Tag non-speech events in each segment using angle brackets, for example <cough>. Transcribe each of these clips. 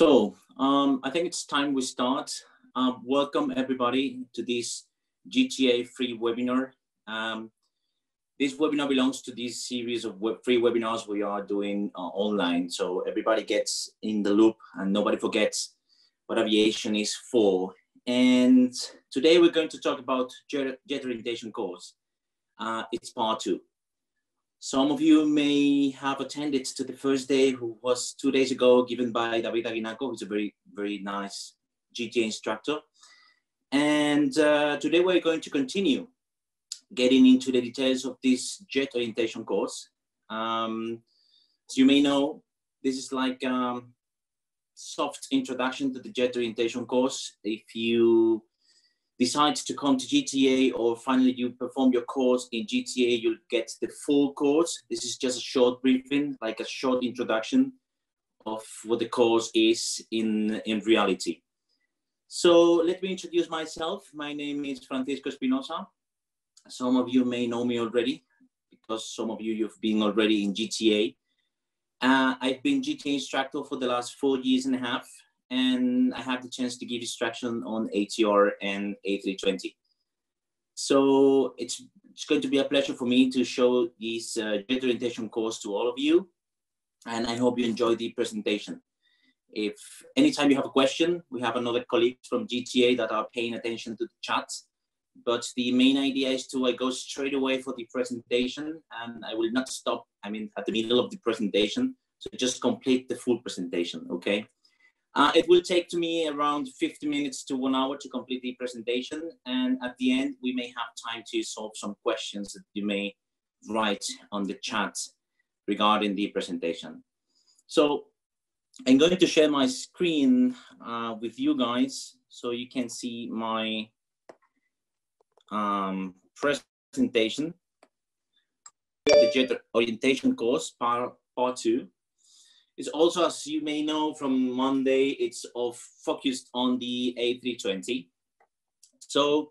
So um, I think it's time we start. Uh, welcome everybody to this GTA free webinar. Um, this webinar belongs to this series of web free webinars we are doing uh, online. So everybody gets in the loop and nobody forgets what aviation is for. And today we're going to talk about jet, jet orientation course. Uh, it's part two. Some of you may have attended to the first day, who was two days ago, given by David Aguinaco, who's a very, very nice GTA instructor. And uh, today we're going to continue getting into the details of this jet orientation course. Um, as you may know, this is like um, soft introduction to the jet orientation course. If you decide to come to GTA or finally you perform your course in GTA, you'll get the full course. This is just a short briefing, like a short introduction of what the course is in, in reality. So let me introduce myself. My name is Francisco Espinosa. Some of you may know me already because some of you, you've been already in GTA. Uh, I've been GTA instructor for the last four years and a half and I had the chance to give instruction on ATR and A320. So it's, it's going to be a pleasure for me to show this uh, jet orientation course to all of you. And I hope you enjoy the presentation. If anytime you have a question, we have another colleague from GTA that are paying attention to the chat. But the main idea is to I go straight away for the presentation and I will not stop, I mean, at the middle of the presentation. So just complete the full presentation, okay? Uh, it will take to me around 50 minutes to one hour to complete the presentation. And at the end, we may have time to solve some questions that you may write on the chat regarding the presentation. So I'm going to share my screen uh, with you guys so you can see my um, presentation, the jet orientation course, part, part two. It's also, as you may know from Monday, it's of focused on the A320. So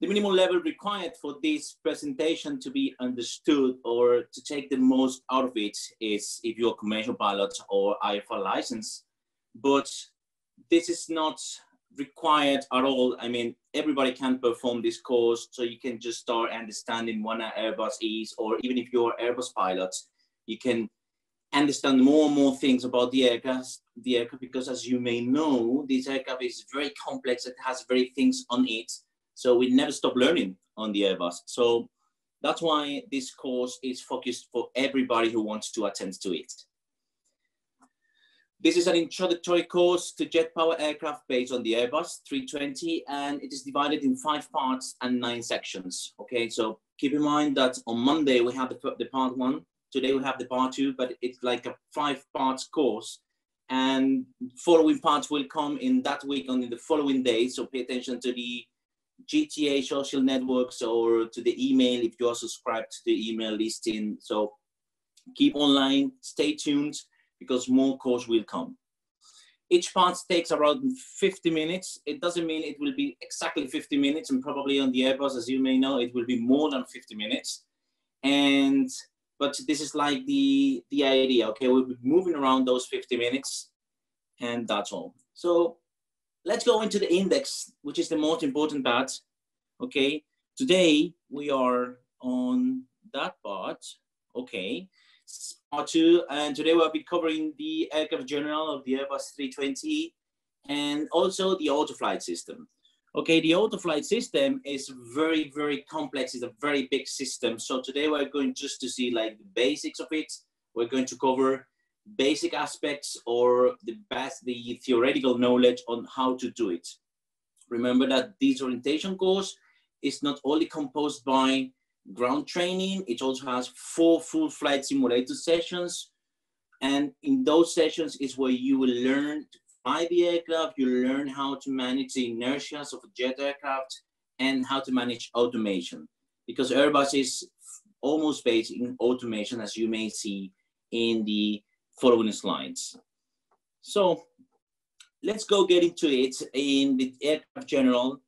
the minimum level required for this presentation to be understood or to take the most out of it is if you're a commercial pilot or IFR license. But this is not required at all. I mean, everybody can perform this course, so you can just start understanding what an Airbus is, or even if you're Airbus pilot, you can understand more and more things about the aircraft, the aircraft, because as you may know, this aircraft is very complex. It has very things on it. So we never stop learning on the Airbus. So that's why this course is focused for everybody who wants to attend to it. This is an introductory course to jet power aircraft based on the Airbus 320, and it is divided in five parts and nine sections. Okay, so keep in mind that on Monday we have the, the part one, Today we have the part two, but it's like a five parts course. And following parts will come in that week on the following day. So pay attention to the GTA social networks or to the email if you are subscribed to the email listing. So keep online, stay tuned because more course will come. Each part takes around 50 minutes. It doesn't mean it will be exactly 50 minutes and probably on the Airbus, as you may know, it will be more than 50 minutes. And but this is like the the idea okay? We'll be moving around those 50 minutes and that's all. So let's go into the index which is the most important part okay? Today we are on that part okay? Part two and today we'll be covering the aircraft general of the airbus 320 and also the auto flight system Okay, the auto flight system is very, very complex. It's a very big system. So today we're going just to see like the basics of it. We're going to cover basic aspects or the best, the theoretical knowledge on how to do it. Remember that this orientation course is not only composed by ground training, it also has four full flight simulator sessions. And in those sessions is where you will learn fly the aircraft, you learn how to manage the inertias of a jet aircraft and how to manage automation. Because Airbus is almost based in automation, as you may see in the following slides. So let's go get into it in the aircraft general.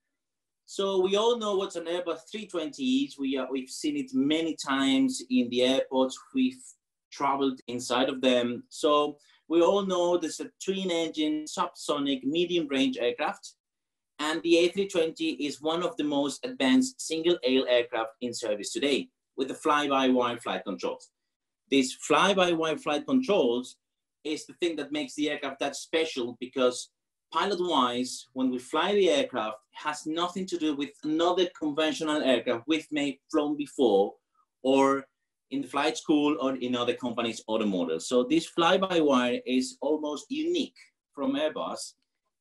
So we all know what an Airbus 320 is. We are, we've seen it many times in the airports. We've traveled inside of them. So we all know there's a twin engine subsonic medium range aircraft. And the A320 is one of the most advanced single aisle aircraft in service today with the fly-by-wire flight controls. These fly-by-wire flight controls is the thing that makes the aircraft that special because pilot-wise, when we fly the aircraft, has nothing to do with another conventional aircraft we've made flown before or in the flight school or in other companies' other models. So this fly-by-wire is almost unique from Airbus,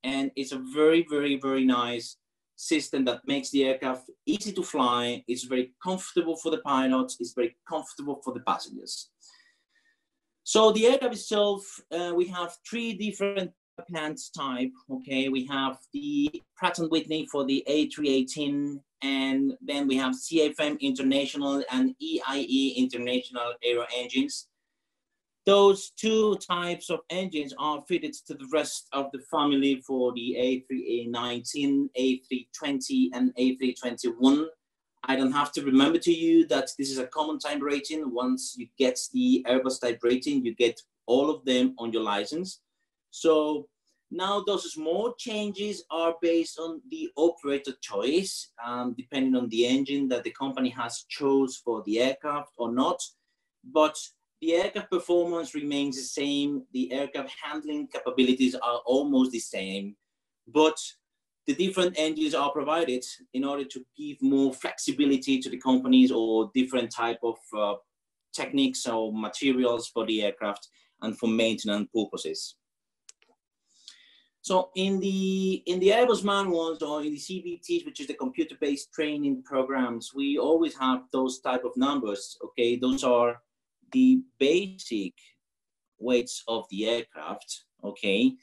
and it's a very, very, very nice system that makes the aircraft easy to fly. It's very comfortable for the pilots. It's very comfortable for the passengers. So the aircraft itself, uh, we have three different plants type. Okay, we have the Pratt & Whitney for the A318 and then we have CFM International and IAE International aero engines. Those two types of engines are fitted to the rest of the family for the A319, A320, and A321. I don't have to remember to you that this is a common type rating. Once you get the Airbus type rating, you get all of them on your license. So now those small changes are based on the operator choice, um, depending on the engine that the company has chose for the aircraft or not. But the aircraft performance remains the same. The aircraft handling capabilities are almost the same, but the different engines are provided in order to give more flexibility to the companies or different type of uh, techniques or materials for the aircraft and for maintenance purposes. So in the in the Airbus manuals or in the CBTs, which is the computer-based training programs, we always have those type of numbers. Okay, those are the basic weights of the aircraft. Okay,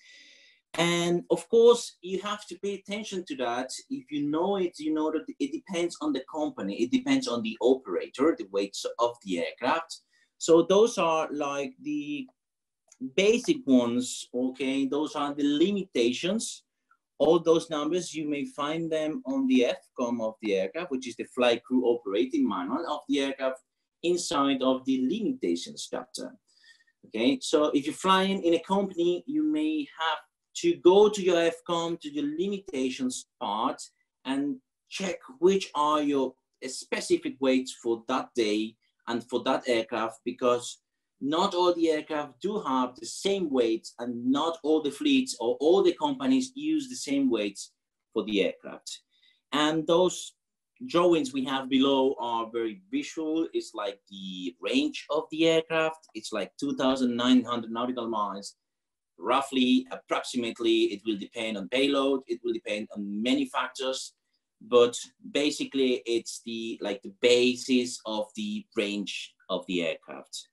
and of course you have to pay attention to that. If you know it, you know that it depends on the company. It depends on the operator, the weights of the aircraft. So those are like the basic ones, okay, those are the limitations. All those numbers, you may find them on the FCOM of the aircraft, which is the flight crew operating manual of the aircraft inside of the limitations chapter. Okay, so if you're flying in a company, you may have to go to your FCOM, to the limitations part and check which are your specific weights for that day and for that aircraft because not all the aircraft do have the same weights and not all the fleets or all the companies use the same weights for the aircraft. And those drawings we have below are very visual. It's like the range of the aircraft. It's like 2,900 nautical miles. Roughly, approximately, it will depend on payload. It will depend on many factors, but basically it's the like the basis of the range of the aircraft.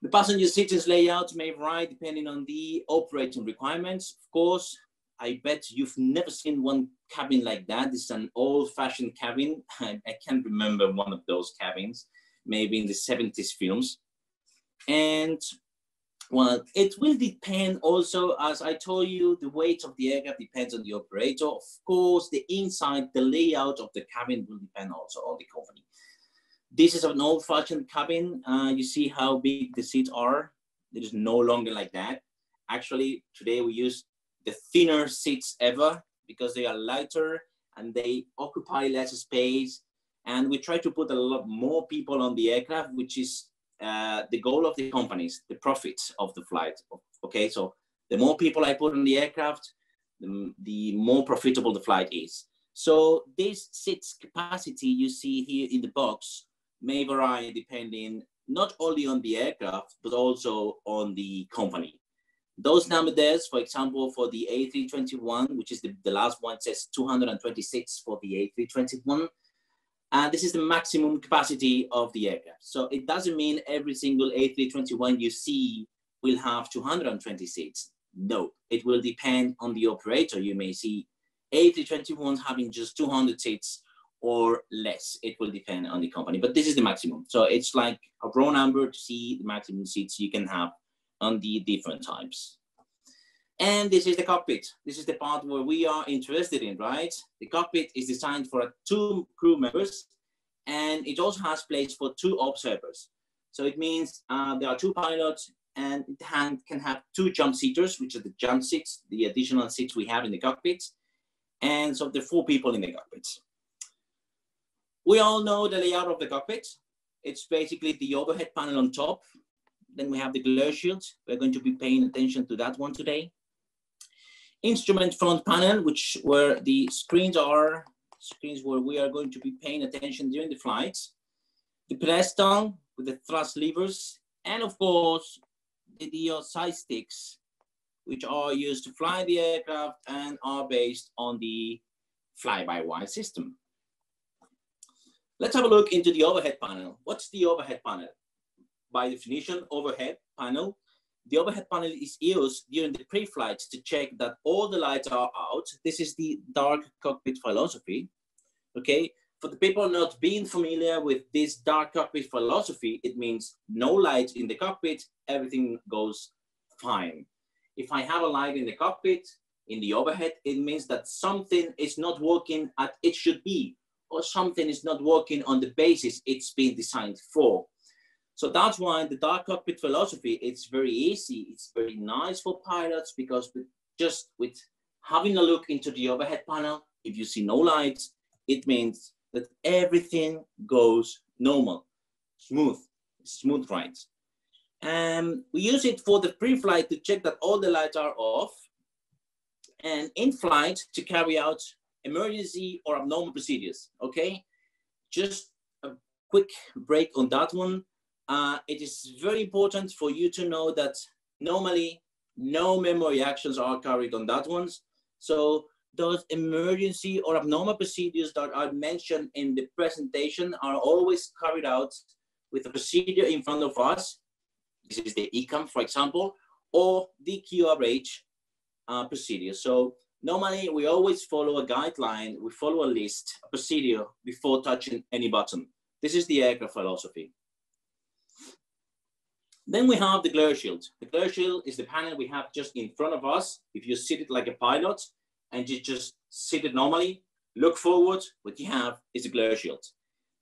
The passenger seating layout may vary depending on the operating requirements. Of course, I bet you've never seen one cabin like that. It's an old-fashioned cabin. I, <laughs> I can't remember one of those cabins, maybe in the 70s films. And well, it will depend also, as I told you, the weight of the aircraft depends on the operator. Of course, the inside, the layout of the cabin will depend also on the company. This is an old-fashioned cabin. Uh, you see how big the seats are. It is no longer like that. Actually, today we use the thinner seats ever because they are lighter and they occupy less space. And we try to put a lot more people on the aircraft, which is uh, the goal of the companies, the profits of the flight. Okay, so the more people I put on the aircraft, the, the more profitable the flight is. So this seats capacity you see here in the box may vary depending not only on the aircraft, but also on the company. Those numbers, for example, for the A321, which is the, the last one, says 226 for the A321. And this is the maximum capacity of the aircraft. So it doesn't mean every single A321 you see will have 220 seats. No, it will depend on the operator. You may see A321s having just 200 seats or less. It will depend on the company, but this is the maximum. So it's like a raw number to see the maximum seats you can have on the different types. And this is the cockpit. This is the part where we are interested in, right? The cockpit is designed for two crew members and it also has place for two observers. So it means uh, there are two pilots and it can have two jump seaters, which are the jump seats, the additional seats we have in the cockpit. And so there are four people in the cockpit. We all know the layout of the cockpit. It's basically the overhead panel on top. Then we have the glare shield. We're going to be paying attention to that one today. Instrument front panel, which where the screens are, screens where we are going to be paying attention during the flights. The pedestal with the thrust levers, and of course, the DO side sticks, which are used to fly the aircraft and are based on the fly-by-wire system. Let's have a look into the overhead panel. What's the overhead panel? By definition, overhead panel. The overhead panel is used during the pre-flight to check that all the lights are out. This is the dark cockpit philosophy. Okay, for the people not being familiar with this dark cockpit philosophy, it means no light in the cockpit, everything goes fine. If I have a light in the cockpit, in the overhead, it means that something is not working as it should be or something is not working on the basis it's been designed for. So that's why the dark cockpit philosophy, it's very easy. It's very nice for pilots because with just with having a look into the overhead panel, if you see no lights, it means that everything goes normal, smooth, smooth rides. And we use it for the pre-flight to check that all the lights are off and in flight to carry out emergency or abnormal procedures, okay? Just a quick break on that one. Uh, it is very important for you to know that normally no memory actions are carried on that ones. So those emergency or abnormal procedures that are mentioned in the presentation are always carried out with a procedure in front of us. This is the ECAM, for example, or the QRH uh, procedure. So Normally, we always follow a guideline, we follow a list, a procedure before touching any button. This is the aircraft philosophy. Then we have the glare shield. The glare shield is the panel we have just in front of us. If you sit it like a pilot and you just sit it normally, look forward, what you have is a glare shield.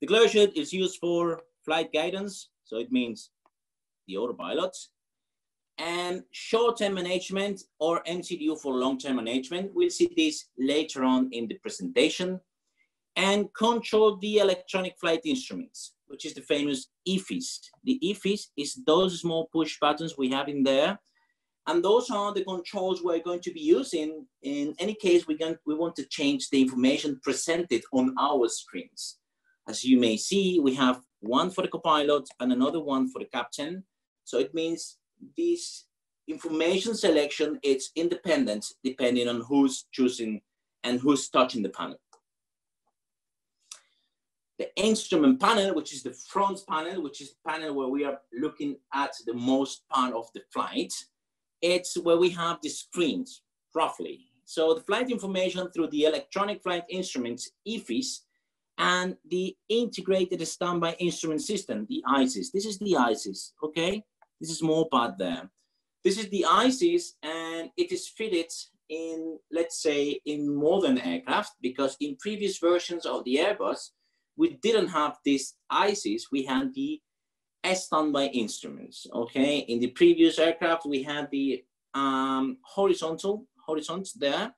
The glare shield is used for flight guidance. So it means the autopilot and short-term management or MCDU for long-term management. We'll see this later on in the presentation. And control the electronic flight instruments, which is the famous EFIS. The EFIS is those small push buttons we have in there. And those are the controls we're going to be using in any case we, can, we want to change the information presented on our screens. As you may see, we have one for the copilot and another one for the captain. So it means this information selection is independent depending on who's choosing and who's touching the panel. The instrument panel, which is the front panel, which is the panel where we are looking at the most part of the flight, it's where we have the screens, roughly. So the flight information through the electronic flight instruments, EFIS, and the integrated standby instrument system, the ISIS. This is the ISIS, okay? This is more part there. This is the ISIS and it is fitted in, let's say, in modern aircraft because in previous versions of the Airbus, we didn't have this ISIS, we had the standby instruments, okay? In the previous aircraft, we had the um, horizontal, horizons there,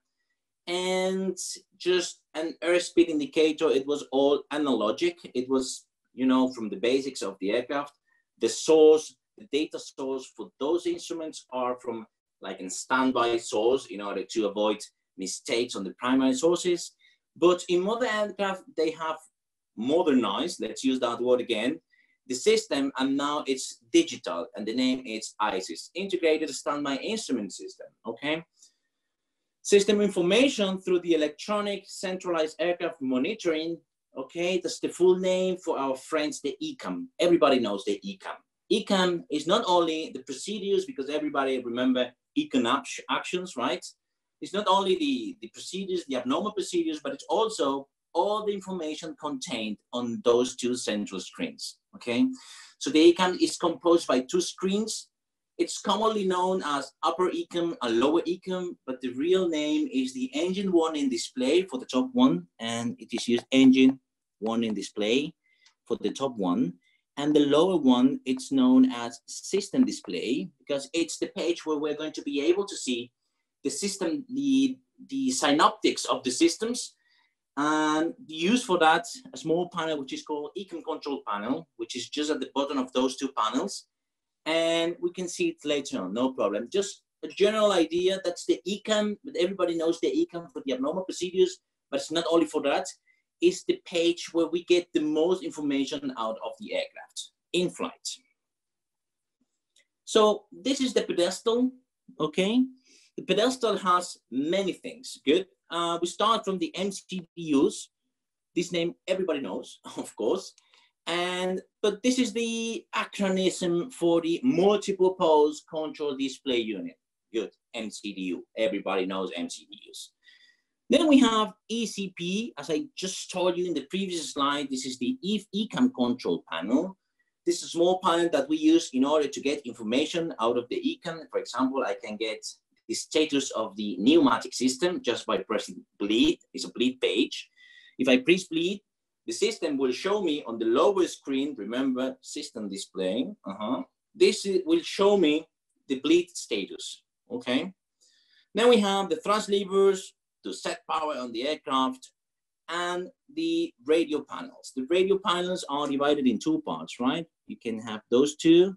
and just an airspeed indicator, it was all analogic. It was, you know, from the basics of the aircraft, the source, the data source for those instruments are from like a standby source in order to avoid mistakes on the primary sources. But in modern aircraft, they have modernized, let's use that word again, the system, and now it's digital, and the name is ISIS, Integrated Standby Instrument System, okay? System information through the electronic centralized aircraft monitoring, okay? That's the full name for our friends, the ECAM. Everybody knows the ECAM. ECAM is not only the procedures, because everybody remember ECAM actions, right? It's not only the, the procedures, the abnormal procedures, but it's also all the information contained on those two central screens, okay? So the ECAM is composed by two screens. It's commonly known as upper ECAM and lower ECAM, but the real name is the engine one in display for the top one, and it is used engine one in display for the top one. And the lower one, it's known as system display because it's the page where we're going to be able to see the system, the, the synoptics of the systems and use for that a small panel which is called ECAM control panel, which is just at the bottom of those two panels. And we can see it later on, no problem. Just a general idea, that's the ECAM, but everybody knows the ECAM for the abnormal procedures, but it's not only for that, is the page where we get the most information out of the aircraft in flight. So this is the pedestal, okay? The pedestal has many things, good. Uh, we start from the MCDUs. This name everybody knows, <laughs> of course. And, but this is the acronym for the multipurpose control display unit. Good, MCDU. Everybody knows MCDUs. Then we have ECP, as I just told you in the previous slide, this is the ECAM control panel. This is a small panel that we use in order to get information out of the ECAM. For example, I can get the status of the pneumatic system just by pressing bleed. It's a bleed page. If I press bleed, the system will show me on the lower screen, remember system displaying, uh -huh. this will show me the bleed status, okay? Then we have the thrust levers, to set power on the aircraft and the radio panels. The radio panels are divided in two parts, right? You can have those two.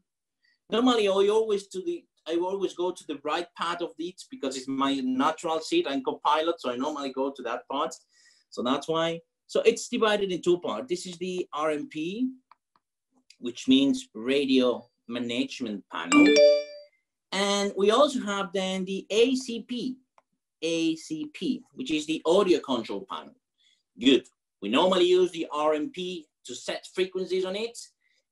Normally, I always to the I always go to the right part of it because it's my natural seat. I'm co-pilot, so I normally go to that part. So that's why. So it's divided in two parts. This is the RMP, which means radio management panel. And we also have then the ACP, ACP, which is the audio control panel. Good. We normally use the RMP to set frequencies on it,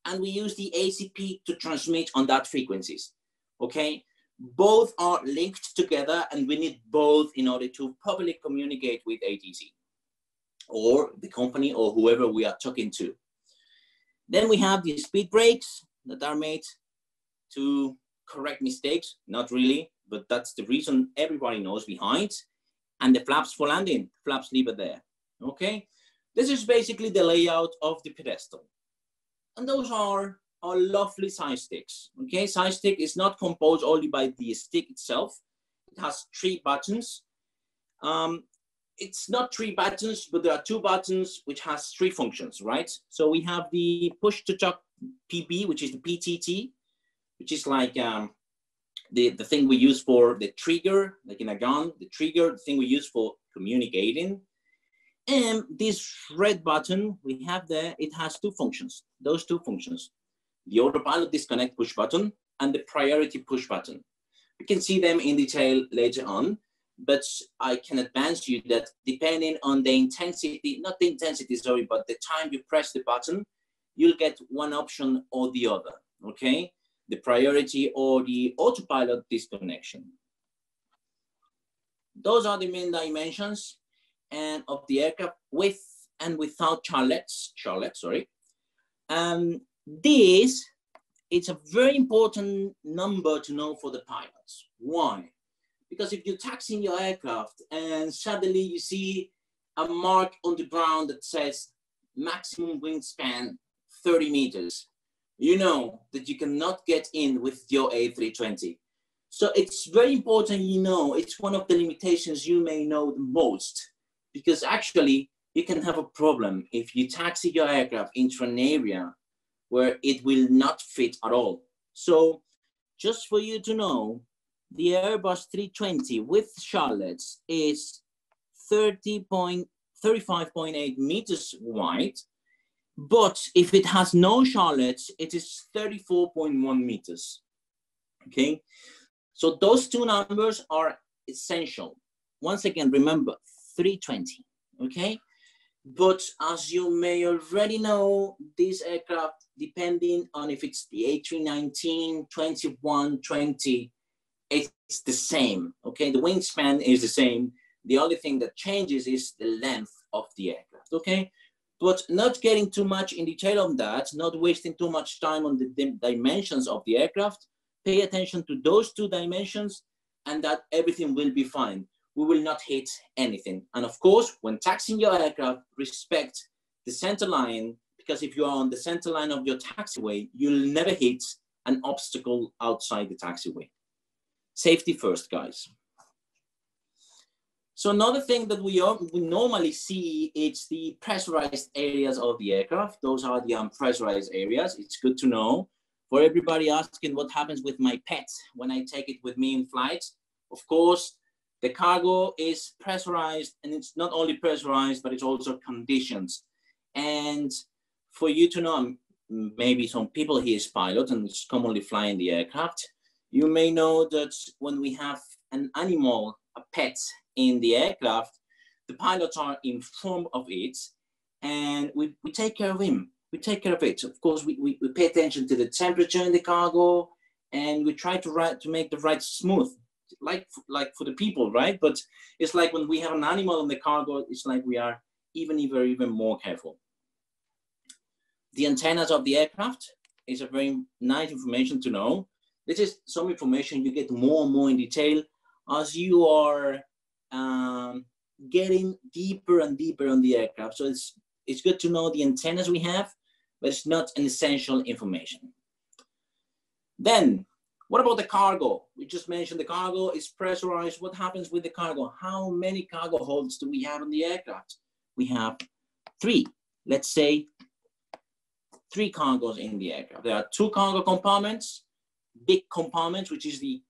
and we use the ACP to transmit on that frequencies. Okay. Both are linked together, and we need both in order to properly communicate with ATC or the company or whoever we are talking to. Then we have the speed brakes that are made to correct mistakes, not really, but that's the reason everybody knows behind. And the flaps for landing, flaps leave it there, okay? This is basically the layout of the pedestal. And those are our lovely side sticks, okay? Side stick is not composed only by the stick itself. It has three buttons. Um, it's not three buttons, but there are two buttons which has three functions, right? So we have the push to talk PB, which is the PTT, which is like um, the, the thing we use for the trigger, like in a gun, the trigger, the thing we use for communicating. And this red button we have there, it has two functions, those two functions. The autopilot disconnect push button and the priority push button. We can see them in detail later on, but I can advance you that depending on the intensity, not the intensity, sorry, but the time you press the button, you'll get one option or the other, okay? The priority or the autopilot disconnection. Those are the main dimensions and of the aircraft with and without charlets, charlotte, sorry. Um, this it's a very important number to know for the pilots. Why? Because if you're taxiing your aircraft and suddenly you see a mark on the ground that says maximum wingspan 30 meters, you know that you cannot get in with your A320. So it's very important you know, it's one of the limitations you may know the most, because actually you can have a problem if you taxi your aircraft into an area where it will not fit at all. So just for you to know, the Airbus 320 with Charlottes is 30.35.8 meters wide but if it has no charlottes, it is 34.1 meters. Okay, so those two numbers are essential. Once again, remember 320. Okay, but as you may already know, this aircraft, depending on if it's the A319, 21, 20, it's the same. Okay, the wingspan is the same. The only thing that changes is the length of the aircraft. Okay, but not getting too much in detail on that, not wasting too much time on the dimensions of the aircraft, pay attention to those two dimensions and that everything will be fine. We will not hit anything. And of course, when taxing your aircraft, respect the center line because if you are on the center line of your taxiway, you'll never hit an obstacle outside the taxiway. Safety first, guys. So another thing that we, we normally see is the pressurized areas of the aircraft. Those are the um, unpressurized areas. It's good to know. For everybody asking what happens with my pet when I take it with me in flights, of course, the cargo is pressurized and it's not only pressurized, but it's also conditioned. And for you to know, maybe some people here is pilot and it's commonly flying the aircraft, you may know that when we have an animal, a pet in the aircraft, the pilots are informed of it and we, we take care of him. We take care of it. Of course, we, we, we pay attention to the temperature in the cargo and we try to, ride, to make the ride smooth like like for the people, right? But it's like when we have an animal in the cargo, it's like we are even even even more careful. The antennas of the aircraft is a very nice information to know. This is some information you get more and more in detail as you are um, getting deeper and deeper on the aircraft. So it's it's good to know the antennas we have, but it's not an essential information. Then what about the cargo? We just mentioned the cargo is pressurized. What happens with the cargo? How many cargo holds do we have on the aircraft? We have three. Let's say three cargos in the aircraft. There are two cargo compartments, big compartments, which is the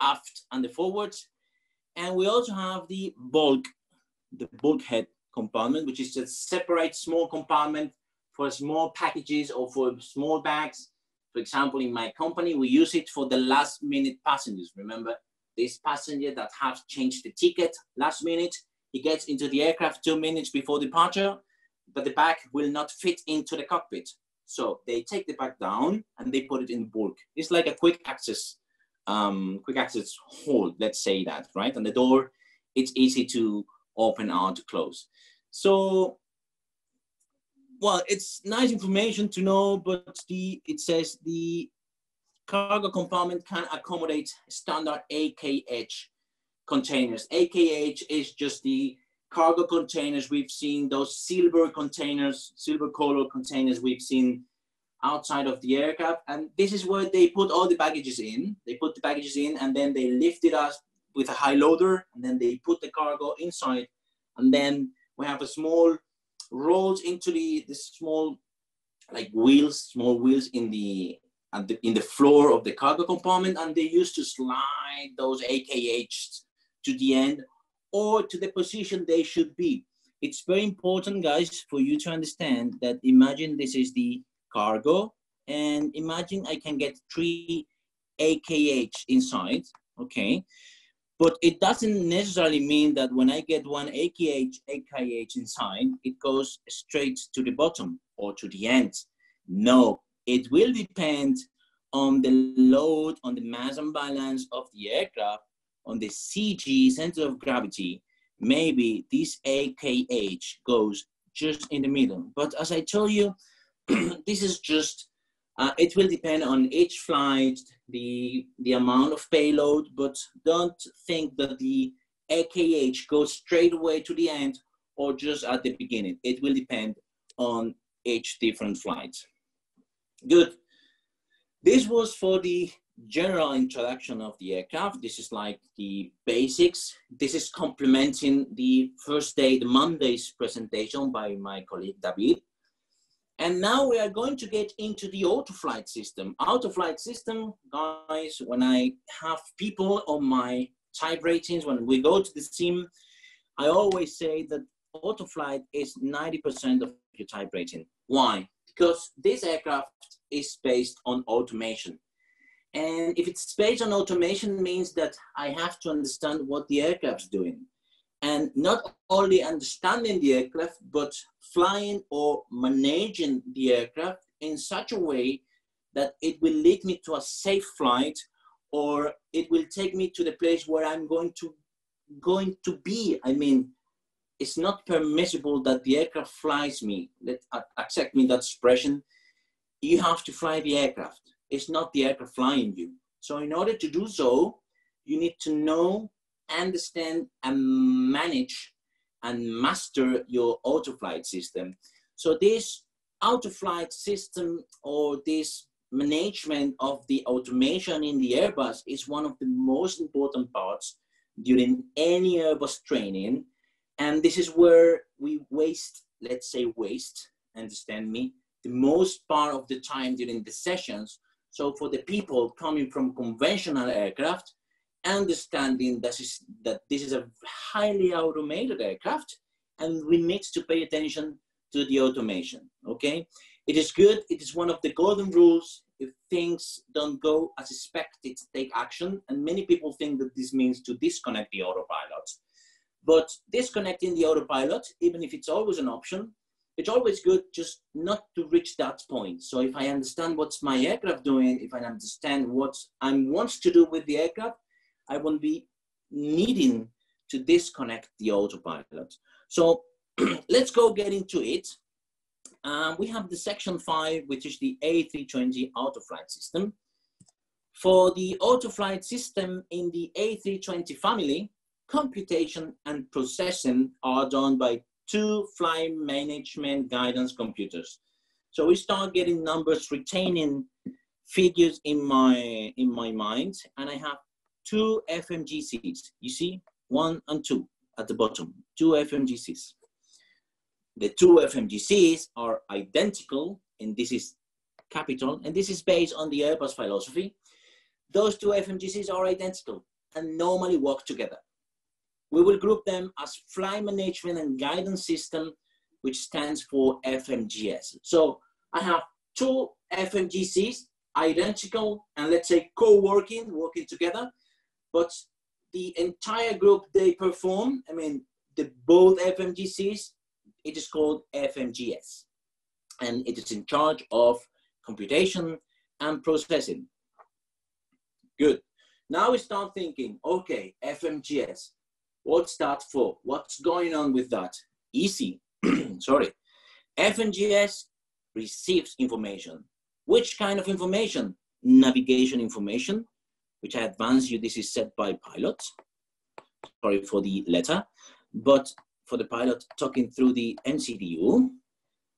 aft and the forwards. And we also have the bulk, the bulkhead compartment, which is a separate small compartment for small packages or for small bags for example, in my company, we use it for the last minute passengers. Remember, this passenger that have changed the ticket last minute, he gets into the aircraft two minutes before departure, but the bag will not fit into the cockpit. So they take the bag down and they put it in bulk. It's like a quick access, um, quick access hold, let's say that, right? And the door, it's easy to open or to close. So well, it's nice information to know, but the it says the cargo compartment can accommodate standard AKH containers. AKH is just the cargo containers we've seen, those silver containers, silver color containers we've seen outside of the aircraft. And this is where they put all the baggages in. They put the baggages in and then they lift it up with a high loader and then they put the cargo inside. And then we have a small rolls into the, the small like wheels, small wheels in the, the in the floor of the cargo compartment, and they used to slide those AKHs to the end or to the position they should be. It's very important, guys, for you to understand that imagine this is the cargo, and imagine I can get three AKH inside, okay? But it doesn't necessarily mean that when I get one AKH, AKH inside, it goes straight to the bottom or to the end. No, it will depend on the load, on the mass and balance of the aircraft, on the CG, center of gravity. Maybe this AKH goes just in the middle. But as I told you, <clears throat> this is just uh, it will depend on each flight, the, the amount of payload, but don't think that the AKH goes straight away to the end or just at the beginning. It will depend on each different flight. Good. This was for the general introduction of the aircraft. This is like the basics. This is complementing the first day, the Monday's presentation by my colleague David. And now we are going to get into the auto-flight system. Auto-flight system, guys, when I have people on my type ratings, when we go to the sim, I always say that auto-flight is 90% of your type rating. Why? Because this aircraft is based on automation. And if it's based on automation means that I have to understand what the aircraft's doing and not only understanding the aircraft, but flying or managing the aircraft in such a way that it will lead me to a safe flight or it will take me to the place where I'm going to going to be. I mean, it's not permissible that the aircraft flies me. Let accept me that expression. You have to fly the aircraft. It's not the aircraft flying you. So in order to do so, you need to know understand and manage and master your autoflight system. So this auto-flight system or this management of the automation in the Airbus is one of the most important parts during any Airbus training. And this is where we waste, let's say waste, understand me, the most part of the time during the sessions. So for the people coming from conventional aircraft, understanding that, is, that this is a highly automated aircraft and we need to pay attention to the automation, okay? It is good, it is one of the golden rules. If things don't go as expected, take action. And many people think that this means to disconnect the autopilot. But disconnecting the autopilot, even if it's always an option, it's always good just not to reach that point. So if I understand what's my aircraft doing, if I understand what I want to do with the aircraft, I won't be needing to disconnect the autopilot. So <clears throat> let's go get into it. Um, we have the section five, which is the A320 autoflight system. For the autoflight system in the A320 family, computation and processing are done by two flight management guidance computers. So we start getting numbers, retaining figures in my, in my mind, and I have two FMGCs. You see, one and two at the bottom, two FMGCs. The two FMGCs are identical, and this is capital, and this is based on the Airbus philosophy. Those two FMGCs are identical and normally work together. We will group them as Flight Management and Guidance System, which stands for FMGS. So I have two FMGCs, identical and let's say co-working, working together, but the entire group they perform, I mean, the both FMGCs, it is called FMGS. And it is in charge of computation and processing. Good. Now we start thinking, okay, FMGS, what's that for? What's going on with that? Easy, <clears throat> sorry. FMGS receives information. Which kind of information? Navigation information, which I advance you, this is set by pilot. Sorry for the letter, but for the pilot talking through the MCDU.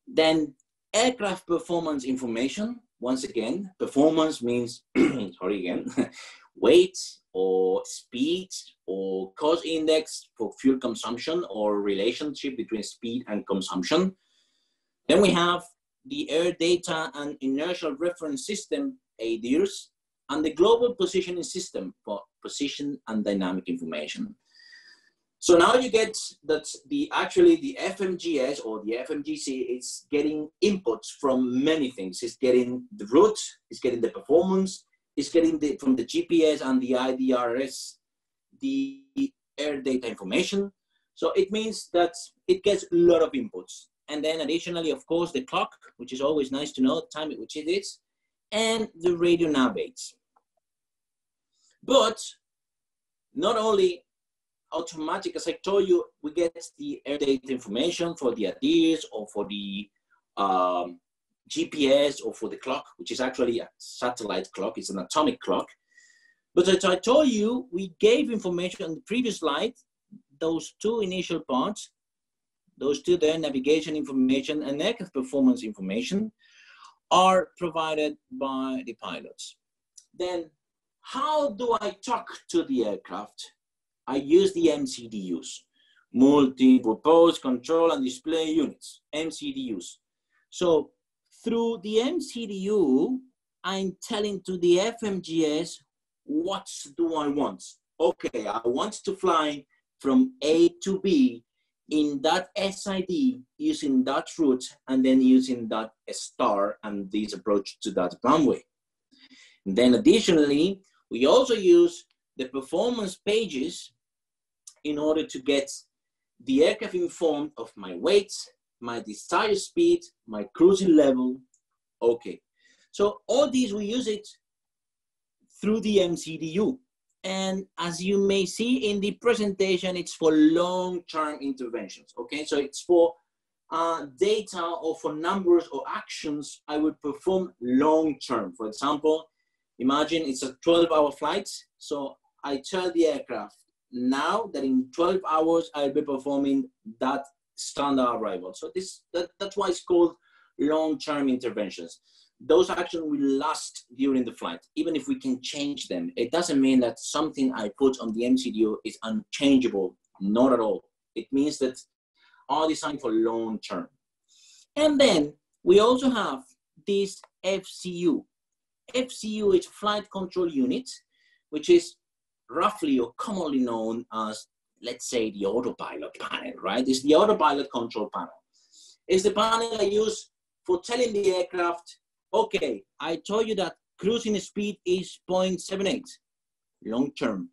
Then aircraft performance information. Once again, performance means, <clears throat> sorry again, <laughs> weight or speed or cost index for fuel consumption or relationship between speed and consumption. Then we have the air data and inertial reference system, ADIRS, and the global positioning system for position and dynamic information. So now you get that the actually the FMGS or the FMGC is getting inputs from many things. It's getting the route, it's getting the performance, it's getting the from the GPS and the ADIRS, the air data information. So it means that it gets a lot of inputs. And then additionally, of course, the clock, which is always nice to know the time at which it is, and the radio navaids. But not only automatic, as I told you, we get the air data information for the ADIRS or for the um, GPS or for the clock, which is actually a satellite clock, it's an atomic clock. But as I told you, we gave information on the previous slide, those two initial parts, those two there, navigation information and aircraft performance information, are provided by the pilots. Then how do I talk to the aircraft? I use the MCDUs, multi-purpose control and display units, MCDUs. So through the MCDU, I'm telling to the FMGS, what do I want? Okay, I want to fly from A to B in that SID using that route and then using that star and this approach to that runway. And then additionally, we also use the performance pages in order to get the aircraft informed of my weight, my desired speed, my cruising level. Okay. So all these, we use it through the MCDU. And as you may see in the presentation, it's for long-term interventions, okay? So it's for uh, data or for numbers or actions I would perform long-term. For example, Imagine it's a 12 hour flight. So I tell the aircraft now that in 12 hours I'll be performing that standard arrival. So this that, that's why it's called long-term interventions. Those actions will last during the flight, even if we can change them. It doesn't mean that something I put on the MCDU is unchangeable, not at all. It means that are designed for long-term. And then we also have this FCU. FCU is Flight Control Unit, which is roughly or commonly known as, let's say, the autopilot panel, right? It's the autopilot control panel. It's the panel I use for telling the aircraft, okay, I told you that cruising speed is 0.78 long term.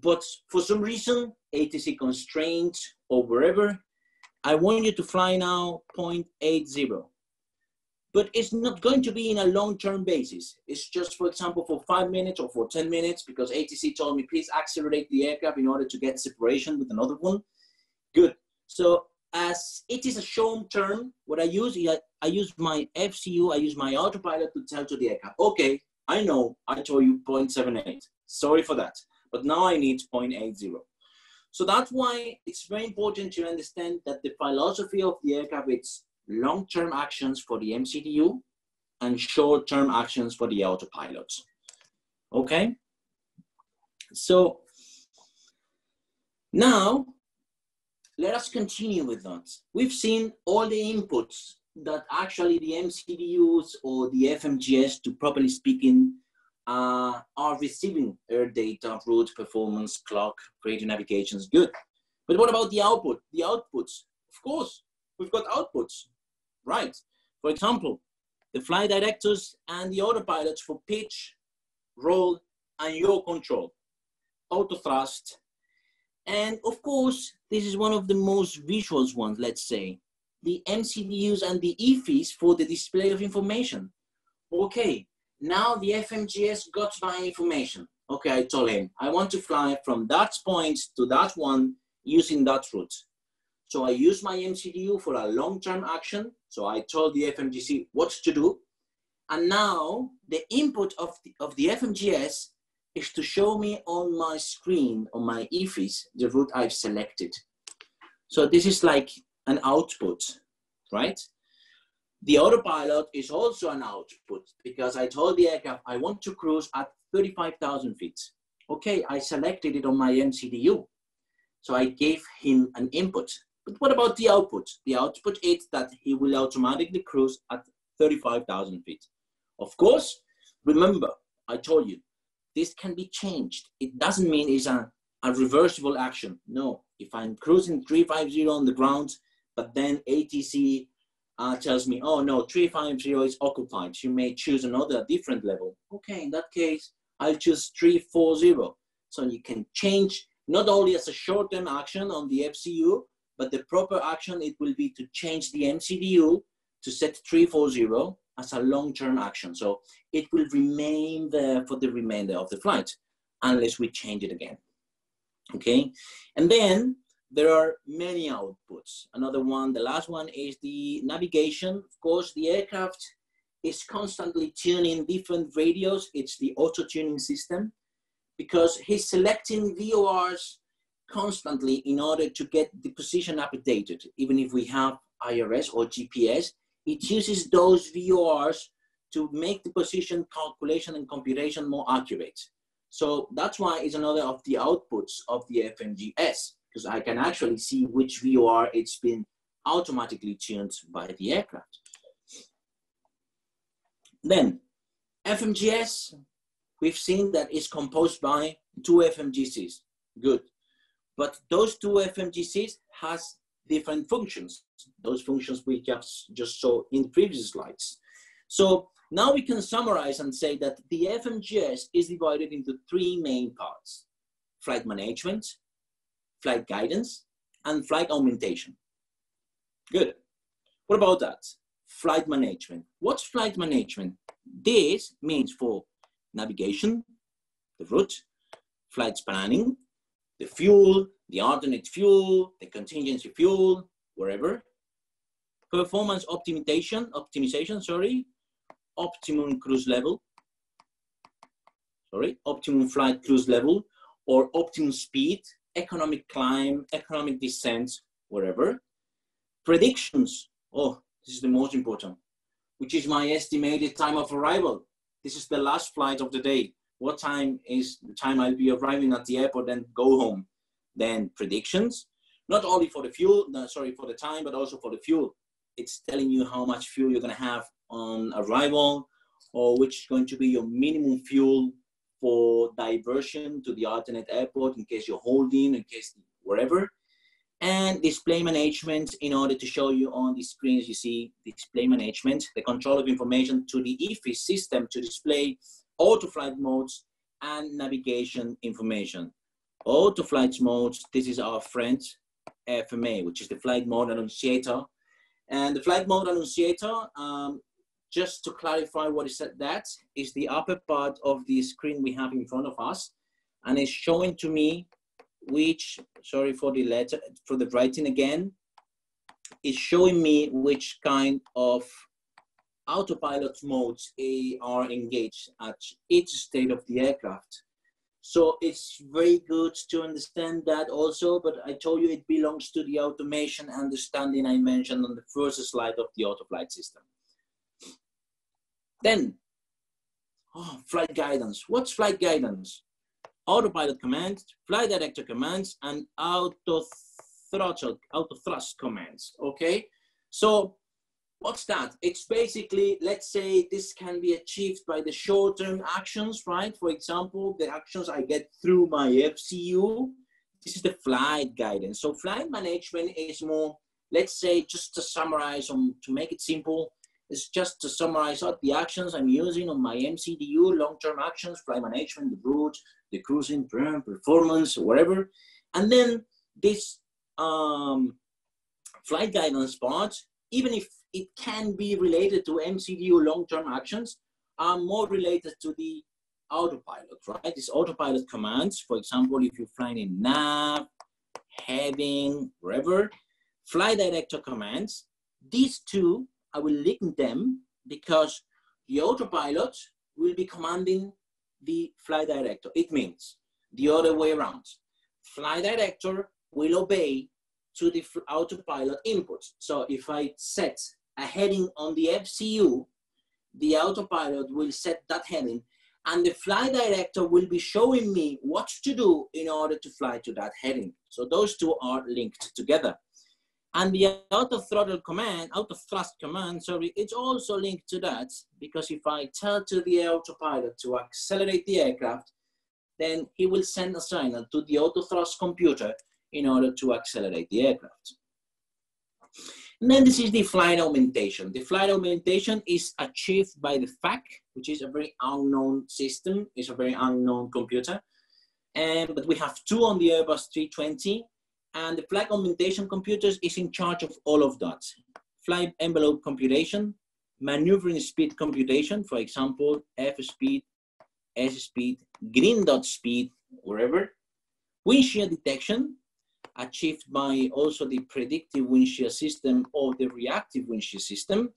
But for some reason, ATC constraints or wherever, I want you to fly now 0.80 but it's not going to be in a long-term basis. It's just, for example, for five minutes or for 10 minutes, because ATC told me, please accelerate the aircraft in order to get separation with another one. Good. So as it is a short term, what I use I, use my FCU, I use my autopilot to tell to the aircraft, okay, I know I told you 0.78. Sorry for that. But now I need 0.80. So that's why it's very important to understand that the philosophy of the aircraft is long-term actions for the MCDU and short-term actions for the autopilots. Okay? So now let us continue with that. We've seen all the inputs that actually the MCDUs or the FMGS, to properly speaking, uh, are receiving air data, route performance, clock, radio navigation is good. But what about the output? The outputs, of course, we've got outputs right? For example, the flight directors and the autopilots for pitch, roll, and yaw control, auto thrust. And of course, this is one of the most visual ones, let's say, the MCDUs and the EFIS for the display of information. Okay, now the FMGS got my information. Okay, I told him, I want to fly from that point to that one using that route. So I use my MCDU for a long-term action. So I told the FMGC what to do. And now the input of the, of the FMGS is to show me on my screen, on my EFIS, the route I've selected. So this is like an output, right? The autopilot is also an output because I told the aircraft I want to cruise at 35,000 feet. Okay, I selected it on my MCDU. So I gave him an input. But what about the output? The output is that he will automatically cruise at 35,000 feet. Of course, remember, I told you, this can be changed. It doesn't mean it's a, a reversible action. No, if I'm cruising 350 on the ground, but then ATC uh, tells me, oh no, 350 is occupied. You may choose another different level. Okay, in that case, I'll choose 340. So you can change not only as a short-term action on the FCU, but the proper action, it will be to change the MCDU to set 340 as a long-term action. So it will remain there for the remainder of the flight unless we change it again. Okay, and then there are many outputs. Another one, the last one is the navigation. Of course, the aircraft is constantly tuning different radios. It's the auto tuning system because he's selecting VORs constantly in order to get the position updated. Even if we have IRS or GPS, it uses those VORs to make the position calculation and computation more accurate. So that's why it's another of the outputs of the FMGS, because I can actually see which VOR it's been automatically tuned by the aircraft. Then FMGS, we've seen that it's composed by two FMGCs. Good. But those two FMGCs has different functions. Those functions we just, just saw in previous slides. So now we can summarize and say that the FMGS is divided into three main parts. Flight management, flight guidance, and flight augmentation. Good. What about that? Flight management. What's flight management? This means for navigation, the route, flight planning, the fuel, the alternate fuel, the contingency fuel, wherever. Performance optimization, optimization, sorry, optimum cruise level, sorry, optimum flight cruise level, or optimum speed, economic climb, economic descent, wherever. Predictions, oh, this is the most important. which is my estimated time of arrival. This is the last flight of the day. What time is the time I'll be arriving at the airport and go home? Then predictions, not only for the fuel, no, sorry, for the time, but also for the fuel. It's telling you how much fuel you're gonna have on arrival or which is going to be your minimum fuel for diversion to the alternate airport in case you're holding, in case wherever. And display management in order to show you on the screens, you see display management, the control of information to the EFIS system to display auto flight modes and navigation information. Auto flight modes, this is our friend FMA, which is the flight mode annunciator. And the flight mode annunciator um, just to clarify what is that is the upper part of the screen we have in front of us and it's showing to me which sorry for the letter for the writing again it's showing me which kind of autopilot modes are engaged at each state of the aircraft so it's very good to understand that also but i told you it belongs to the automation understanding i mentioned on the first slide of the autoflight system then, oh, flight guidance. What's flight guidance? Autopilot commands, flight director commands, and auto throttle, auto thrust commands. Okay, so what's that? It's basically, let's say this can be achieved by the short-term actions, right? For example, the actions I get through my FCU. This is the flight guidance. So flight management is more, let's say, just to summarize, um, to make it simple, is just to summarize out the actions I'm using on my MCDU, long-term actions, flight management, the route, the cruising, performance, whatever. And then this um, flight guidance part, even if it can be related to MCDU long-term actions, are more related to the autopilot, right? These autopilot commands, for example, if you're flying in nav, heading, wherever, flight director commands, these two I will link them because the autopilot will be commanding the flight director. It means the other way around. Flight director will obey to the autopilot input. So if I set a heading on the FCU, the autopilot will set that heading and the flight director will be showing me what to do in order to fly to that heading. So those two are linked together. And the auto throttle command, auto thrust command, sorry, it's also linked to that because if I tell to the autopilot to accelerate the aircraft, then he will send a signal to the auto thrust computer in order to accelerate the aircraft. And then this is the flight augmentation. The flight augmentation is achieved by the FAC, which is a very unknown system. It's a very unknown computer. And, but we have two on the Airbus 320 and the flight augmentation computers is in charge of all of that. Flight envelope computation, maneuvering speed computation, for example, F speed, S speed, green dot speed, wherever. Wind shear detection, achieved by also the predictive wind shear system or the reactive wind shear system.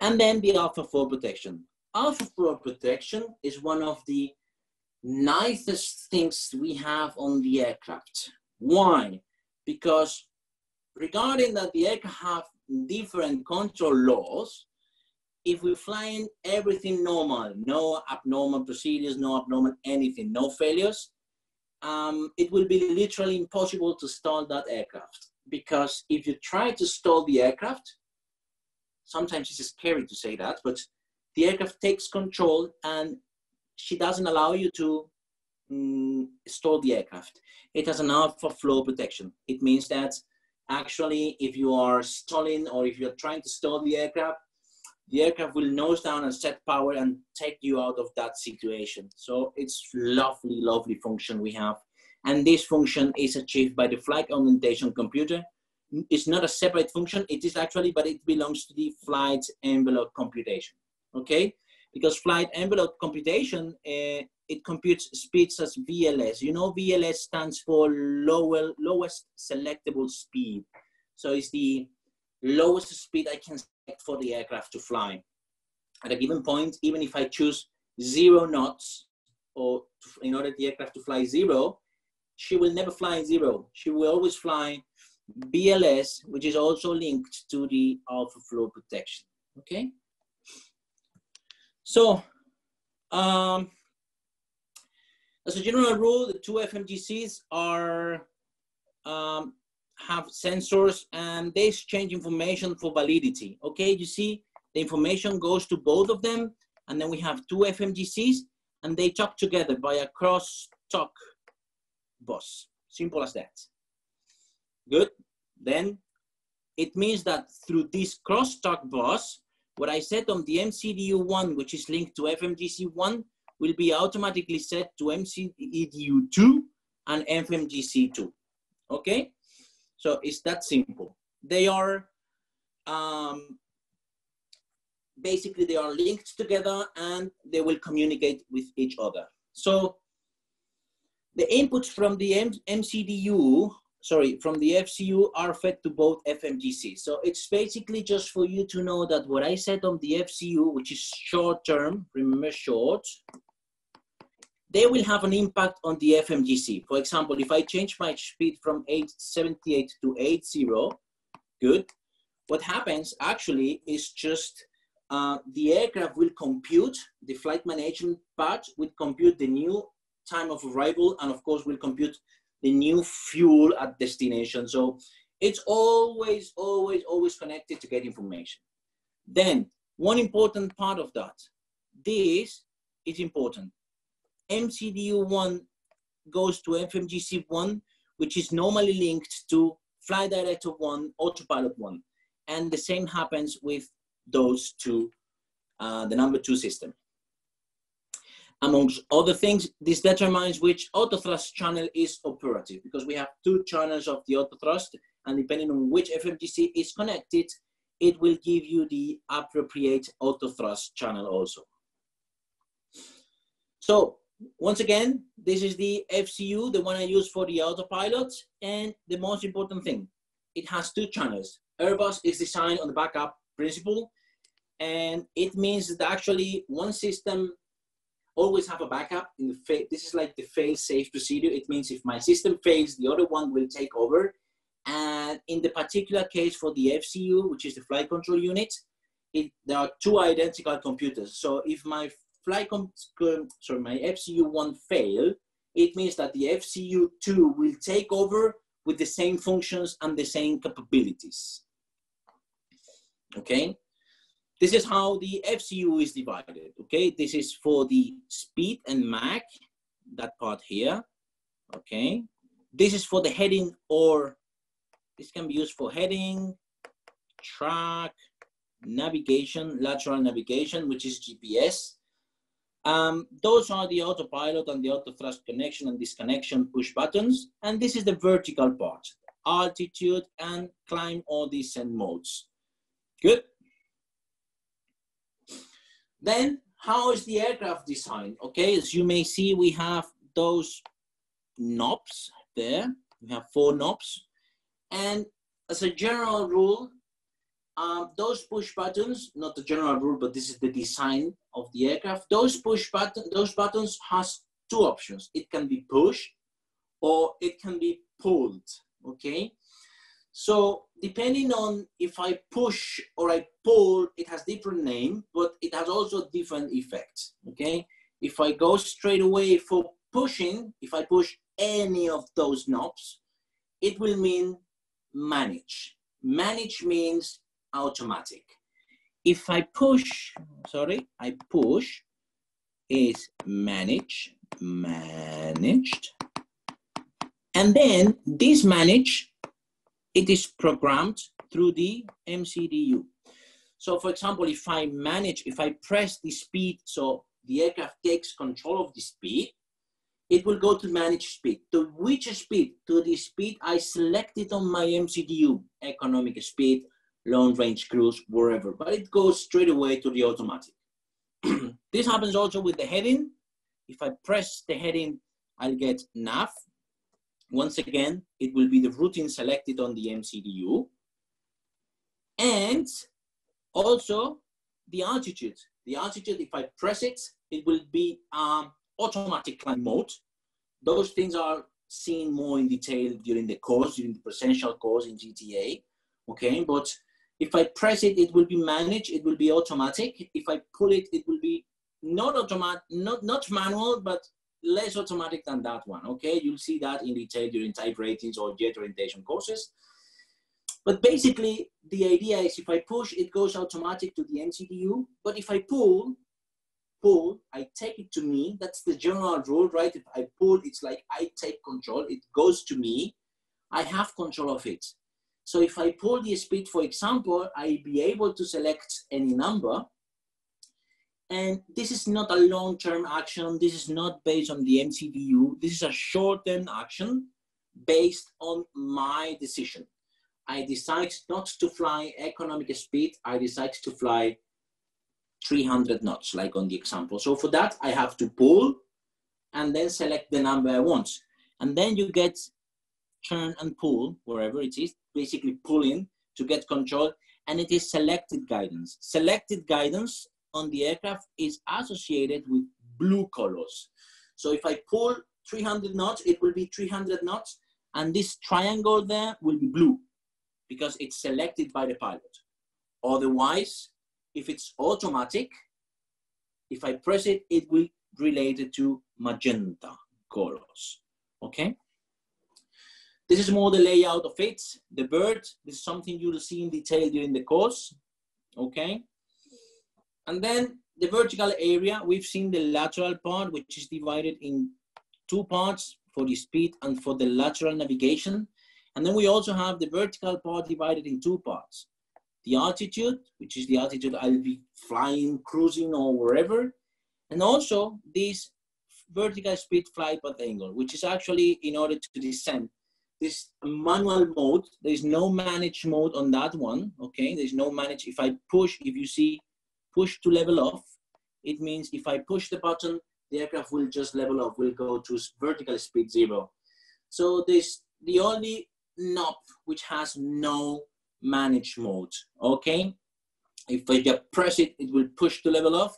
And then the alpha floor protection. Alpha floor protection is one of the nicest things we have on the aircraft. Why? because regarding that the aircraft have different control laws, if we're flying everything normal, no abnormal procedures, no abnormal anything, no failures, um, it will be literally impossible to stall that aircraft. Because if you try to stall the aircraft, sometimes it's scary to say that, but the aircraft takes control and she doesn't allow you to mm, stall the aircraft. It has an alpha floor protection. It means that actually if you are stalling or if you're trying to stall the aircraft, the aircraft will nose down and set power and take you out of that situation. So it's lovely, lovely function we have. And this function is achieved by the flight augmentation computer. It's not a separate function, it is actually, but it belongs to the flight envelope computation, okay? Because flight envelope computation uh, it computes speeds as VLS. You know, VLS stands for lower, lowest selectable speed. So it's the lowest speed I can for the aircraft to fly. At a given point, even if I choose zero knots, or in order the aircraft to fly zero, she will never fly zero. She will always fly VLS, which is also linked to the alpha floor protection. Okay. So, um, as a general rule, the two FMGCs are um, have sensors and they exchange information for validity. Okay, you see, the information goes to both of them, and then we have two FMGCs, and they talk together by a cross-talk bus. Simple as that. Good. Then it means that through this cross-talk bus, what I set on the MCDU1, which is linked to FMGC1, will be automatically set to MCDU2 and FMGC2. Okay? So it's that simple. They are um, basically they are linked together and they will communicate with each other. So the inputs from the M MCDU sorry, from the FCU are fed to both FMGC. So it's basically just for you to know that what I said on the FCU, which is short term, remember short, they will have an impact on the FMGC. For example, if I change my speed from 878 to 80, good. What happens actually is just uh, the aircraft will compute, the flight management part will compute the new time of arrival and of course will compute the new fuel at destination. So it's always, always, always connected to get information. Then one important part of that, this is important. MCDU1 goes to FMGC1, which is normally linked to Flight Director 1, Autopilot 1. And the same happens with those two, uh, the number two system. Amongst other things, this determines which autothrust channel is operative because we have two channels of the autothrust and depending on which FMGC is connected, it will give you the appropriate autothrust channel also. So once again, this is the FCU, the one I use for the autopilot. And the most important thing, it has two channels. Airbus is designed on the backup principle. And it means that actually one system always have a backup. In the fa- this is like the fail-safe procedure. It means if my system fails, the other one will take over. And in the particular case for the FCU, which is the flight control unit, it, there are two identical computers. So if my com- sorry, my FCU one fail, it means that the FCU two will take over with the same functions and the same capabilities. Okay, this is how the FCU is divided, okay? This is for the speed and Mach, that part here, okay? This is for the heading or this can be used for heading, track, navigation, lateral navigation, which is GPS. Um, those are the autopilot and the auto thrust connection and disconnection push buttons. And this is the vertical part, altitude and climb or descent modes. Good. Then how is the aircraft designed? Okay, as you may see, we have those knobs there. We have four knobs. And as a general rule, um, those push buttons, not the general rule, but this is the design of the aircraft. Those push button, those buttons has two options. It can be pushed or it can be pulled, okay? So depending on if I push or I pull, it has different name, but it has also different effects, okay? If I go straight away for pushing, if I push any of those knobs, it will mean manage. Manage means automatic. If I push, sorry, I push is manage, managed. And then this manage it is programmed through the MCDU. So for example, if I manage, if I press the speed, so the aircraft takes control of the speed, it will go to manage speed. To which speed? To the speed I selected on my MCDU, economic speed, long range cruise, wherever, but it goes straight away to the automatic. <clears throat> this happens also with the heading. If I press the heading, I'll get nav, once again, it will be the routine selected on the MCDU. And also the altitude. The altitude, if I press it, it will be um, automatic climb mode. Those things are seen more in detail during the course, during the presential course in GTA. Okay, but if I press it, it will be managed, it will be automatic. If I pull it, it will be not automatic, not, not manual, but less automatic than that one, okay? You'll see that in detail during type ratings or jet orientation courses. But basically, the idea is if I push, it goes automatic to the MCDU. But if I pull, pull, I take it to me. That's the general rule, right? If I pull, it's like I take control. It goes to me. I have control of it. So if I pull the speed, for example, I be able to select any number. And this is not a long-term action. This is not based on the MCDU. This is a short-term action based on my decision. I decide not to fly economic speed. I decide to fly 300 knots, like on the example. So for that, I have to pull and then select the number I want. And then you get turn and pull, wherever it is, basically pulling to get control. And it is selected guidance. Selected guidance on the aircraft is associated with blue colors. So if I pull 300 knots, it will be 300 knots. And this triangle there will be blue because it's selected by the pilot. Otherwise, if it's automatic, if I press it, it will relate it to magenta colors, okay? This is more the layout of it. The bird, this is something you'll see in detail during the course, okay? And then the vertical area, we've seen the lateral part, which is divided in two parts for the speed and for the lateral navigation. And then we also have the vertical part divided in two parts. The altitude, which is the altitude I'll be flying, cruising, or wherever. And also this vertical speed flight path angle, which is actually in order to descend. This manual mode, there's no manage mode on that one, okay? There's no manage. If I push, if you see push to level off, it means if I push the button, the aircraft will just level off, will go to vertical speed zero. So this the only knob which has no manage mode, okay? If I press it, it will push to level off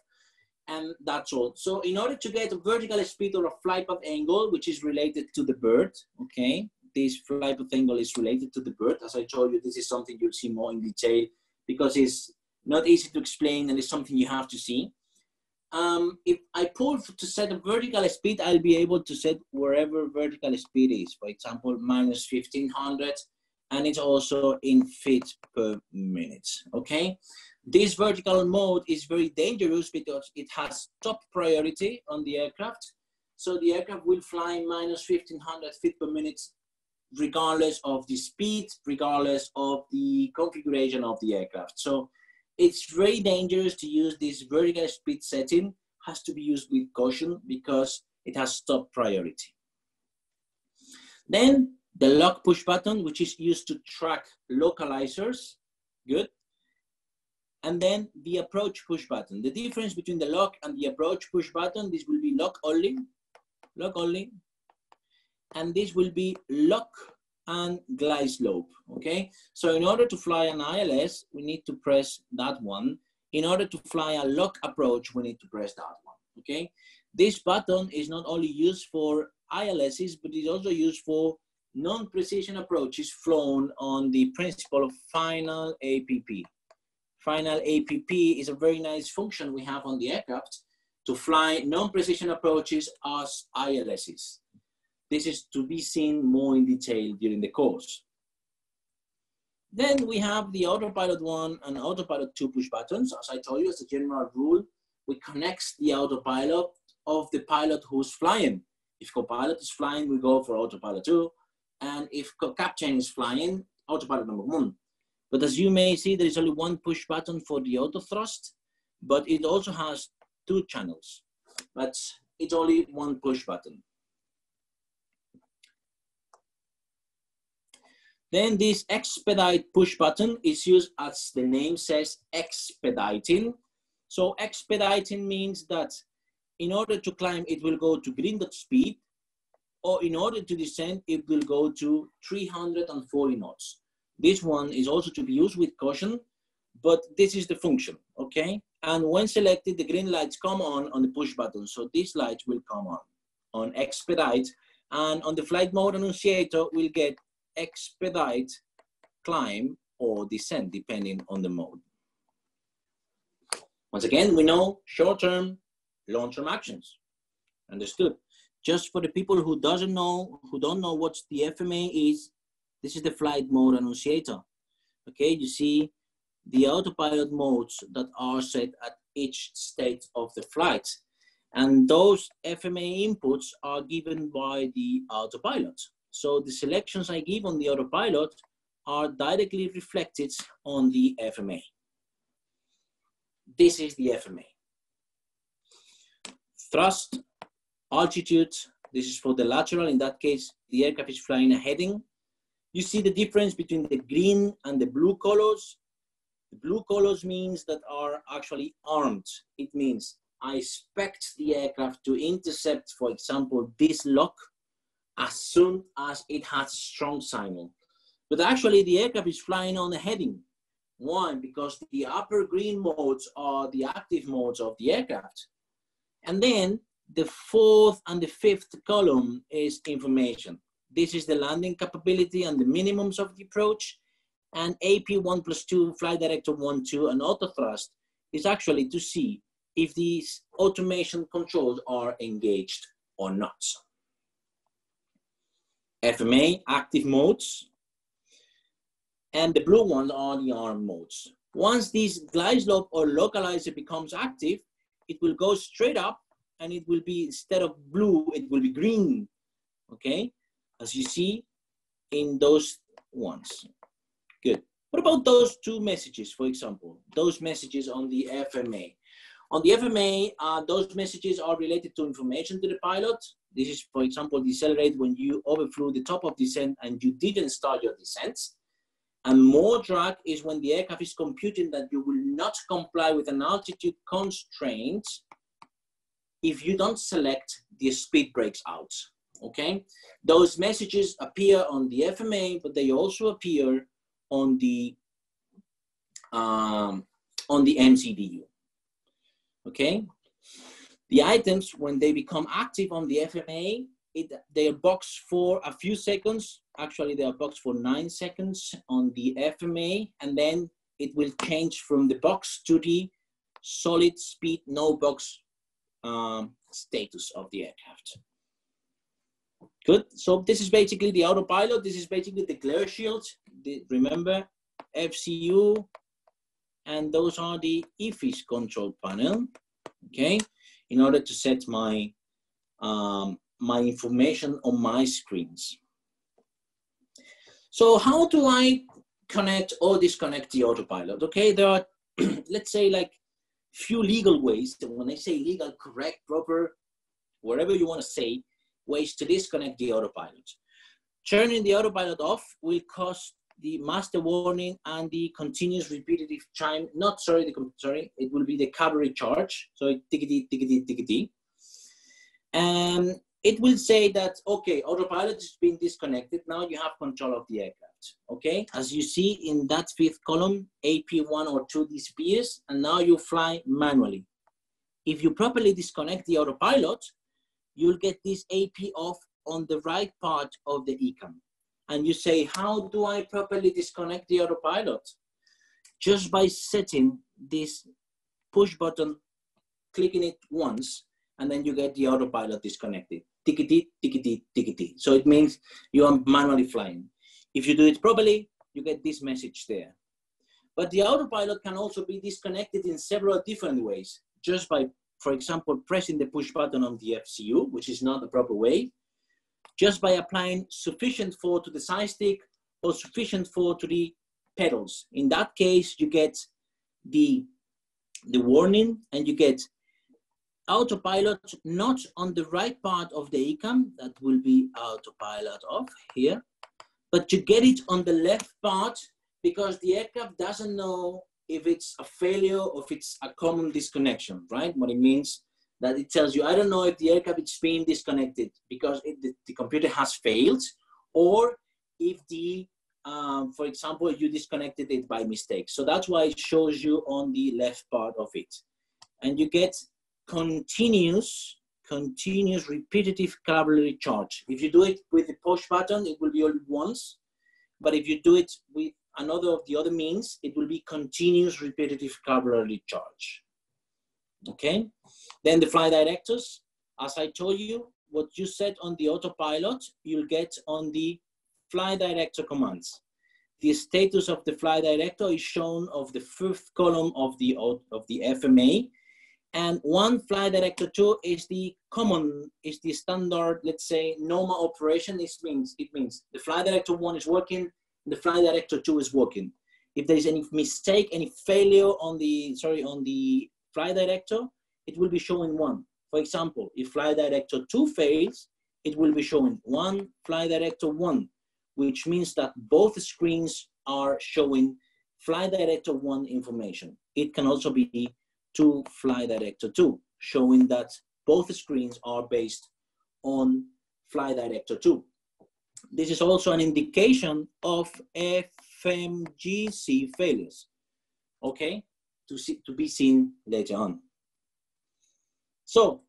and that's all. So in order to get a vertical speed or a flight path angle, which is related to the bird, okay? This flight angle is related to the bird. As I told you, this is something you'll see more in detail because it's not easy to explain and it's something you have to see um, if I pull to set a vertical speed, I'll be able to set wherever vertical speed is. For example, minus 1500, and it's also in feet per minute, okay? This vertical mode is very dangerous because it has top priority on the aircraft. So the aircraft will fly minus 1500 feet per minute regardless of the speed, regardless of the configuration of the aircraft. So it's very dangerous to use this vertical speed setting, has to be used with caution because it has top priority. Then the LOC push button, which is used to track localizers, good. And then the approach push button. The difference between the LOC and the approach push button, this will be LOC only, LOC only. And this will be LOC and glide slope, okay? So in order to fly an ILS, we need to press that one. In order to fly a LOC approach, we need to press that one, okay? This button is not only used for ILSs, but it's also used for non-precision approaches flown on the principle of final APP. Final APP is a very nice function we have on the aircraft to fly non-precision approaches as ILSs. This is to be seen more in detail during the course. Then we have the autopilot one and autopilot two push buttons. As I told you, as a general rule, we connect the autopilot of the pilot who's flying. If co-pilot is flying, we go for autopilot two. And if captain is flying, autopilot number one. But as you may see, there is only one push button for the auto thrust, but it also has two channels. But it's only one push button. Then this expedite push button is used as the name says expediting. So expediting means that in order to climb, it will go to green dot speed, or in order to descend, it will go to 340 knots. This one is also to be used with caution, but this is the function, okay? And when selected, the green lights come on on the push button. So these lights will come on on expedite. And on the flight mode annunciator, we'll get expedite, climb, or descent, depending on the mode. Once again, we know short term, long-term actions. Understood? Just for the people who doesn't know, who don't know what the FMA is, this is the flight mode annunciator. Okay, you see the autopilot modes that are set at each state of the flight. And those FMA inputs are given by the autopilot. So the selections I give on the autopilot are directly reflected on the FMA. This is the FMA. Thrust, altitude, this is for the lateral. In that case, the aircraft is flying a heading. You see the difference between the green and the blue colors. The blue colors means that are actually armed. It means I expect the aircraft to intercept, for example, this LOC as soon as it has strong signal. But actually the aircraft is flying on a heading. Why? Because the upper green modes are the active modes of the aircraft. And then the fourth and the fifth column is information. This is the landing capability and the minimums of the approach. And AP1 plus 2, flight director 1, 2, and auto thrust is actually to see if these automation controls are engaged or not. FMA, active modes, and the blue ones are the arm modes. Once this glide slope or localizer becomes active, it will go straight up and it will be, instead of blue, it will be green, okay? As you see in those ones. Good. What about those two messages, for example? Those messages on the FMA. On the FMA, uh, those messages are related to information to the pilot. This is, for example, decelerate when you overflew the top of descent and you didn't start your descent. And more drag is when the aircraft is computing that you will not comply with an altitude constraint if you don't select the speed brakes out, okay? Those messages appear on the FMA, but they also appear on the, um, on the MCDU okay? The items, when they become active on the FMA, it, they are boxed for a few seconds. Actually, they are boxed for nine seconds on the FMA, and then it will change from the box to the solid speed, no box um, status of the aircraft. Good. So this is basically the autopilot. This is basically the glare shield. The, remember, FCU, and those are the EFIS control panel, okay? In order to set my, um, my information on my screens. So how do I connect or disconnect the autopilot? Okay, there are, <clears throat> let's say like few legal ways, when I say legal, correct, proper, whatever you want to say, ways to disconnect the autopilot. Turning the autopilot off will cost the master warning and the continuous repetitive chime, not sorry, the, sorry, it will be the cavalry charge. So tickety, tickety, tickety. And it will say that, okay, autopilot is being disconnected. Now you have control of the aircraft. Okay, as you see in that fifth column, AP1 or 2 disappears, and now you fly manually. If you properly disconnect the autopilot, you'll get this AP off on the right part of the ECAM and you say, how do I properly disconnect the autopilot? Just by setting this push button, clicking it once, and then you get the autopilot disconnected. Tickety, tickety, tickety. So it means you are manually flying. If you do it properly, you get this message there. But the autopilot can also be disconnected in several different ways, just by, for example, pressing the push button on the FCU, which is not the proper way, just by applying sufficient force to the side stick or sufficient force to the pedals. In that case, you get the, the warning and you get autopilot not on the right part of the ECAM, that will be autopilot off here, but you get it on the left part because the aircraft doesn't know if it's a failure or if it's a common disconnection, right? What it means that it tells you, I don't know if the aircraft is being disconnected because it, the, the, computer has failed or if the, um, for example, you disconnected it by mistake. So that's why it shows you on the left part of it. And you get continuous, continuous repetitive cavalry charge. If you do it with the push button, it will be only once. But if you do it with another of the other means, it will be continuous repetitive cavalry charge. Okay? Then the flight directors, as I told you, what you set on the autopilot, you'll get on the flight director commands. The status of the flight director is shown of the fifth column of the, of the FMA. And one flight director two is the common, is the standard, let's say, normal operation. This means, it means the flight director one is working, the flight director two is working. If there is any mistake, any failure on the, sorry, on the flight director, it will be showing one. For example, if flight director two fails, it will be showing one flight director one which means that both screens are showing flight director one information. It can also be to flight director two, showing that both screens are based on flight director two. This is also an indication of FMGC failures, okay, to, see, to be seen later on. So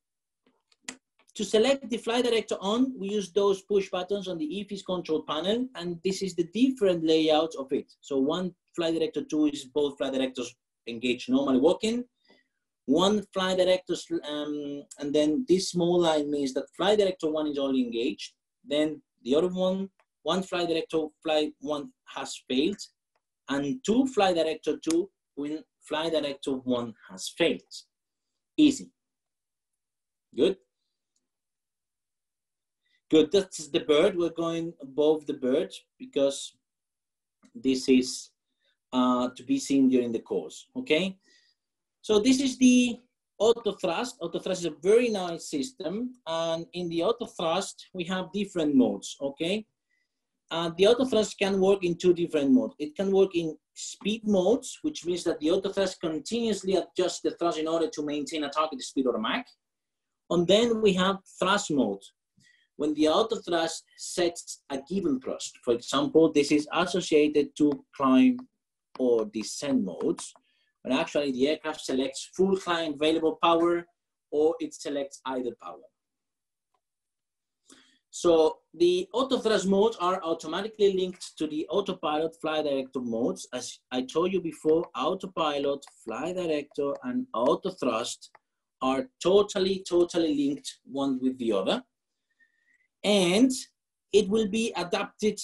to select the flight director on, we use those push buttons on the EFIS control panel, and this is the different layout of it. So one flight director two is both flight directors engaged normally walking. One flight director, um, and then this small line means that flight director one is only engaged. Then the other one, one flight director flight one has failed, and two flight director two when flight director one has failed. Easy. Good. Good, that's the bird. We're going above the bird because this is uh, to be seen during the course, okay? So this is the auto thrust. Auto thrust is a very nice system. And in the auto thrust, we have different modes, okay? Uh, the auto thrust can work in two different modes. It can work in speed modes, which means that the auto thrust continuously adjusts the thrust in order to maintain a target speed or Mach. And then we have thrust mode, when the auto thrust sets a given thrust. For example, this is associated to climb or descent modes, when actually the aircraft selects full climb available power or it selects idle power. So the auto thrust modes are automatically linked to the autopilot fly director modes. As I told you before, autopilot, fly director, and auto thrust are totally, totally linked one with the other and it will be adapted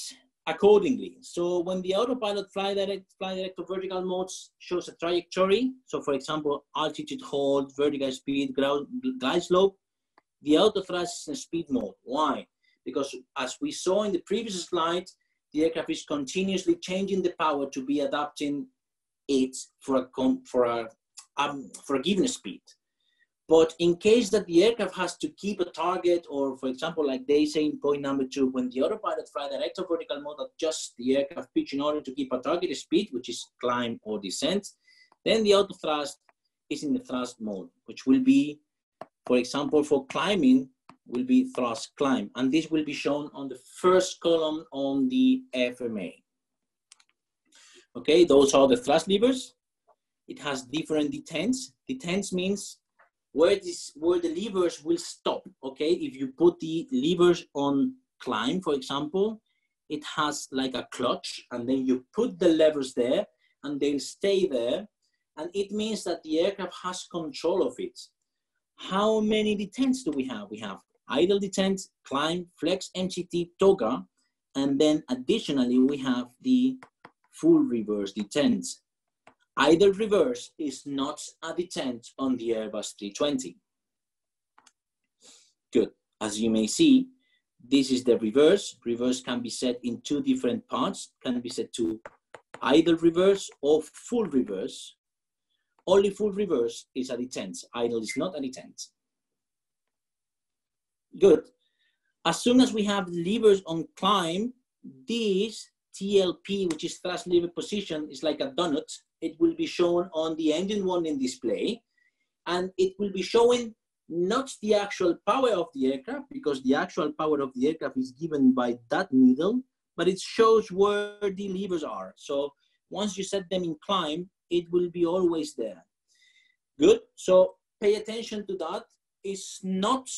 accordingly. So when the autopilot fly direct, fly direct to vertical modes shows a trajectory, so for example, altitude hold, vertical speed, ground, glide slope, the auto thrust is speed mode. Why? Because as we saw in the previous slide, the aircraft is continuously changing the power to be adapting it for a, for a, um, for a given speed. But in case that the aircraft has to keep a target, or for example, like they say in point number two, when the autopilot flight director vertical mode adjusts the aircraft pitch in order to keep a target speed, which is climb or descent, then the auto thrust is in the thrust mode, which will be, for example, for climbing, will be thrust climb. And this will be shown on the first column on the FMA. Okay, those are the thrust levers. It has different detents. Detents means where this where the levers will stop okay if you put the levers on climb for example it has like a clutch and then you put the levers there and they'll stay there and it means that the aircraft has control of it how many detents do we have we have idle detent climb flex mct toga and then additionally we have the full reverse detent. Idle reverse is not a detent on the Airbus 320. Good. As you may see, this is the reverse. Reverse can be set in two different parts, can be set to idle reverse or full reverse. Only full reverse is a detent. Idle is not a detent. Good. As soon as we have levers on climb, this TLP, which is thrust lever position, is like a donut it will be shown on the engine warning display and it will be showing not the actual power of the aircraft because the actual power of the aircraft is given by that needle, but it shows where the levers are. So once you set them in climb, it will be always there. Good, so pay attention to that. It's not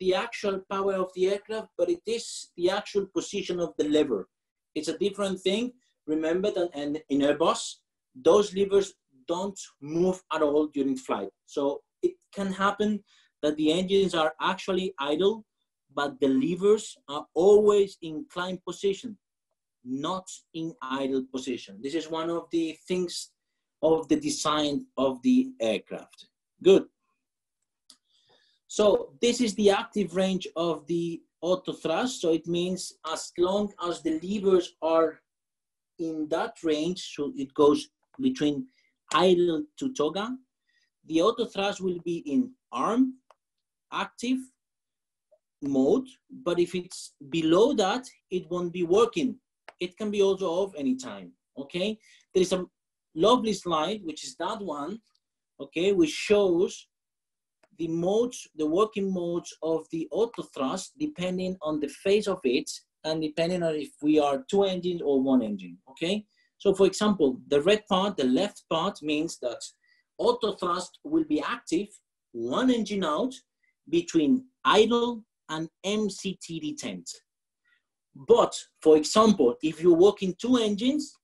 the actual power of the aircraft, but it is the actual position of the lever. It's a different thing. Remember that in Airbus, those levers don't move at all during flight. So it can happen that the engines are actually idle, but the levers are always in climb position, not in idle position. This is one of the things of the design of the aircraft. Good. So this is the active range of the auto thrust. So it means as long as the levers are in that range, so it goes between idle to toga, the auto thrust will be in arm, active mode, but if it's below that, it won't be working. It can be also off anytime, okay? There is a lovely slide, which is that one, okay, which shows the modes, the working modes of the auto thrust depending on the phase of it and depending on if we are two engines or one engine, okay? So for example, the red part, the left part means that auto thrust will be active, one engine out between idle and MCT detent. But for example, if you're working two engines,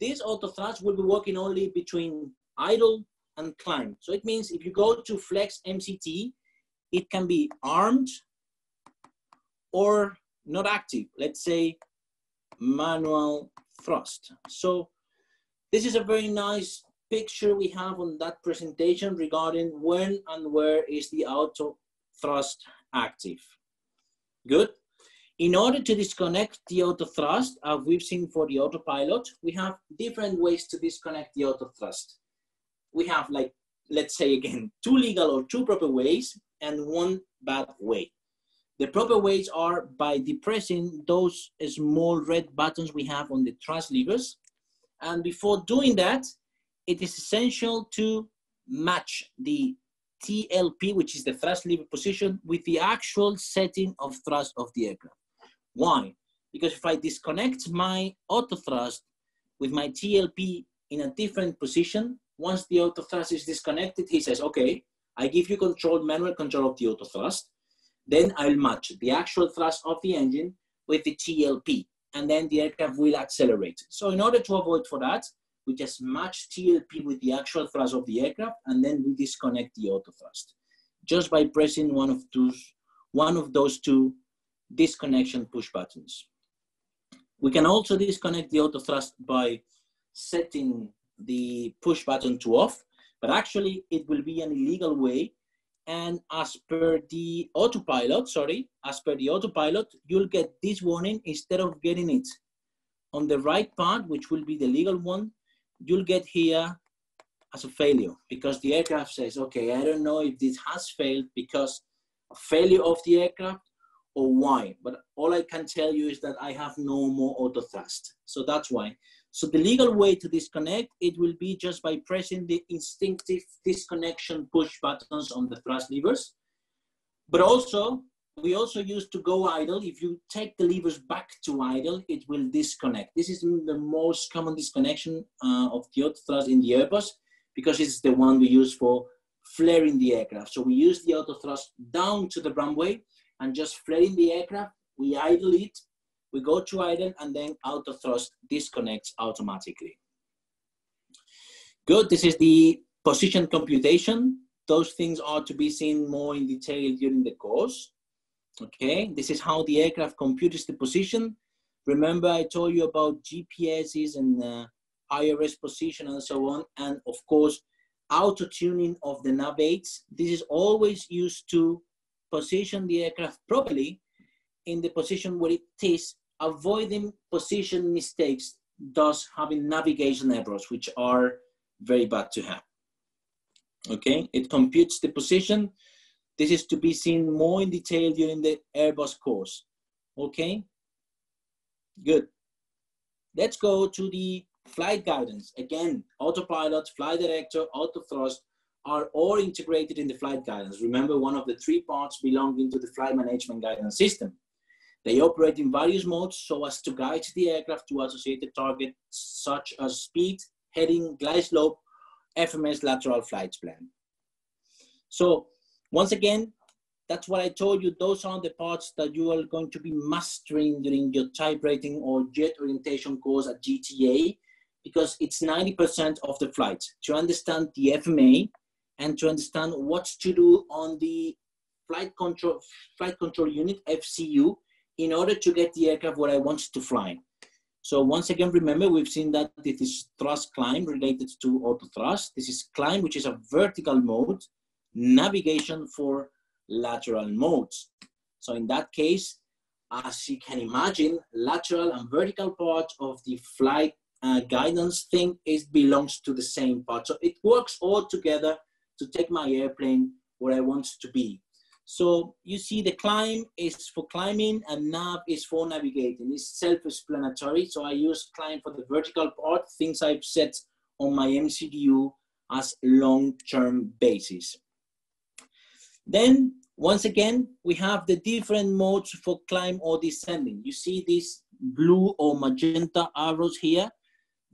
this auto thrust will be working only between idle and climb. So it means if you go to flex MCT, it can be armed or not active. Let's say manual thrust. So this is a very nice picture we have on that presentation regarding when and where is the auto thrust active. Good. In order to disconnect the auto thrust, as we've seen for the autopilot, we have different ways to disconnect the auto thrust we have like, let's say again, <laughs> two legal or two proper ways and one bad way. The proper ways are by depressing those small red buttons we have on the thrust levers. And before doing that, it is essential to match the TLP, which is the thrust lever position, with the actual setting of thrust of the aircraft. Why? Because if I disconnect my auto thrust with my TLP in a different position, once the auto thrust is disconnected, he says, okay, I give you control, manual control of the auto thrust. Then I'll match the actual thrust of the engine with the TLP, and then the aircraft will accelerate. So in order to avoid for that, we just match TLP with the actual thrust of the aircraft, and then we disconnect the auto thrust just by pressing one of those, one of those two disconnection push buttons. We can also disconnect the auto thrust by setting the push button to off, but actually it will be an illegal way. And as per the autopilot, sorry, as per the autopilot, you'll get this warning instead of getting it on the right part, which will be the legal one, you'll get here as a failure because the aircraft says, okay, I don't know if this has failed because a failure of the aircraft or why, but all I can tell you is that I have no more auto thrust. So that's why. So the legal way to disconnect, it will be just by pressing the instinctive disconnection push buttons on the thrust levers. But also, we also use to go idle. If you take the levers back to idle, it will disconnect. This is the most common disconnection uh, of the auto thrust in the Airbus because it's the one we use for flaring the aircraft. So we use the auto thrust down to the runway and just flaring the aircraft. We idle it we go to idle and then auto thrust disconnects automatically. Good, this is the position computation. Those things are to be seen more in detail during the course. Okay, this is how the aircraft computes the position. Remember I told you about GPSs and uh, IRS position and so on. And of course, auto tuning of the nav aids. This is always used to position the aircraft properly in the position where it is avoiding position mistakes, thus having navigation errors, which are very bad to have. Okay, it computes the position. This is to be seen more in detail during the Airbus course. Okay, good. Let's go to the flight guidance. Again, autopilot, flight director, auto thrust are all integrated in the flight guidance. Remember, one of the three parts belonging to the flight management guidance system. They operate in various modes so as to guide the aircraft to associated targets such as speed, heading, glide slope, FMS lateral flight plan. So once again, that's what I told you. Those are the parts that you are going to be mastering during your type rating or jet orientation course at GTA because it's 90% of the flight. To understand the FMA, and to understand what to do on the flight control flight control unit FCU in order to get the aircraft where I want to fly. So once again, remember we've seen that this is thrust climb related to auto thrust. This is climb, which is a vertical mode, navigation for lateral modes. So in that case, as you can imagine, lateral and vertical part of the flight uh, guidance thing is belongs to the same part. So it works all together to take my airplane where I want to be. So you see the climb is for climbing and nav is for navigating. It's self-explanatory. So I use climb for the vertical part, things I've set on my MCDU as long-term basis. Then once again, we have the different modes for climb or descending. You see these blue or magenta arrows here.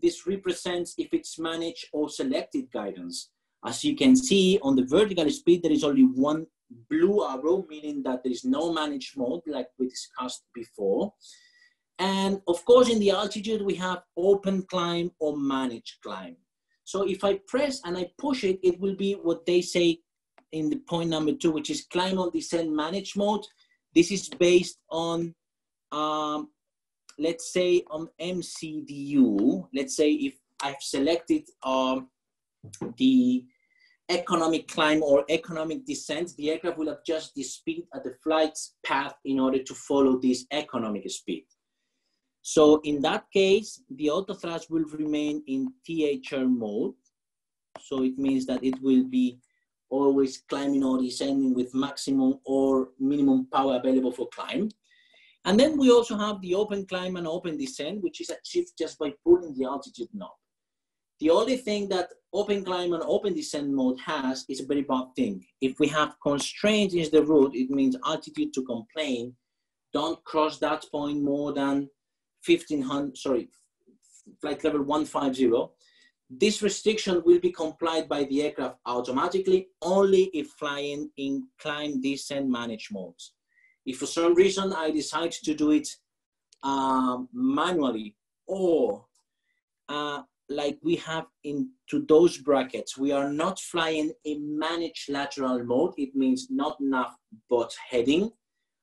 This represents if it's managed or selected guidance. As you can see on the vertical speed, there is only one blue arrow, meaning that there is no managed mode like we discussed before. And of course, in the altitude, we have open climb or managed climb. So if I press and I push it, it will be what they say in the point number two, which is climb or descent manage mode. This is based on, um, let's say on MCDU, let's say if I've selected um, the economic climb or economic descent, the aircraft will adjust the speed at the flight's path in order to follow this economic speed. So in that case, the auto thrust will remain in THR mode. So it means that it will be always climbing or descending with maximum or minimum power available for climb. And then we also have the open climb and open descent, which is achieved just by pulling the altitude knob. The only thing that open climb and open descent mode has is a very bad thing. If we have constraints in the route, it means altitude to complain. Don't cross that point more than 1500, sorry, flight level 150 this restriction will be complied by the aircraft automatically only if flying in climb descent manage modes. If for some reason I decide to do it um, manually or uh, like we have into those brackets, we are not flying in managed lateral mode. It means not nav but heading.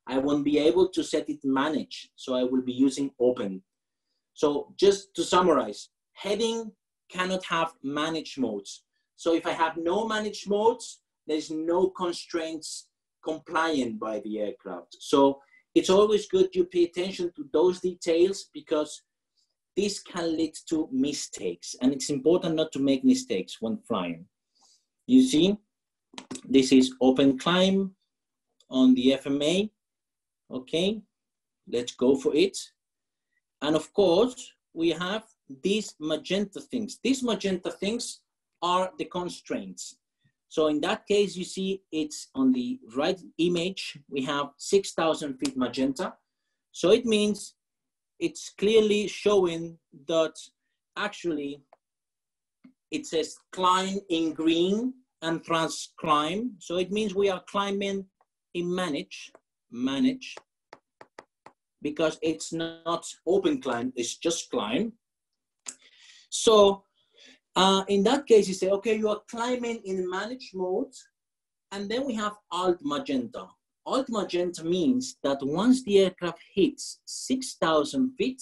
I won't be able to set it manage. So I will be using open. So just to summarize, heading cannot have managed modes. So if I have no managed modes, there's no constraints compliant by the aircraft. So it's always good you pay attention to those details because this can lead to mistakes and it's important not to make mistakes when flying. You see, this is open climb on the FMA. Okay, let's go for it. And of course, we have these magenta things. These magenta things are the constraints. So in that case, you see it's on the right image, we have 6,000 feet magenta. So it means it's clearly showing that actually it says climb in green and trans climb. So it means we are climbing in manage, manage, because it's not open climb, it's just climb. So uh, in that case, you say, okay, you are climbing in manage mode, and then we have alt magenta. Alt magenta means that once the aircraft hits 6,000 feet,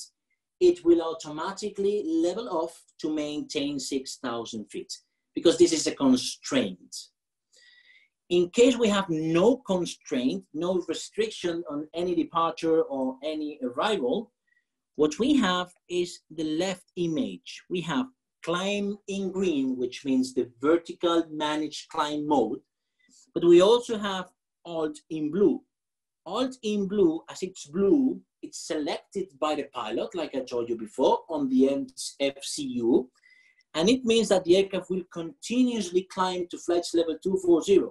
it will automatically level off to maintain 6,000 feet because this is a constraint. In case we have no constraint, no restriction on any departure or any arrival, what we have is the left image. We have climb in green, which means the vertical managed climb mode, but we also have alt in blue. Alt in blue, as it's blue, it's selected by the pilot, like I told you before, on the FCU, and it means that the aircraft will continuously climb to flight level 240.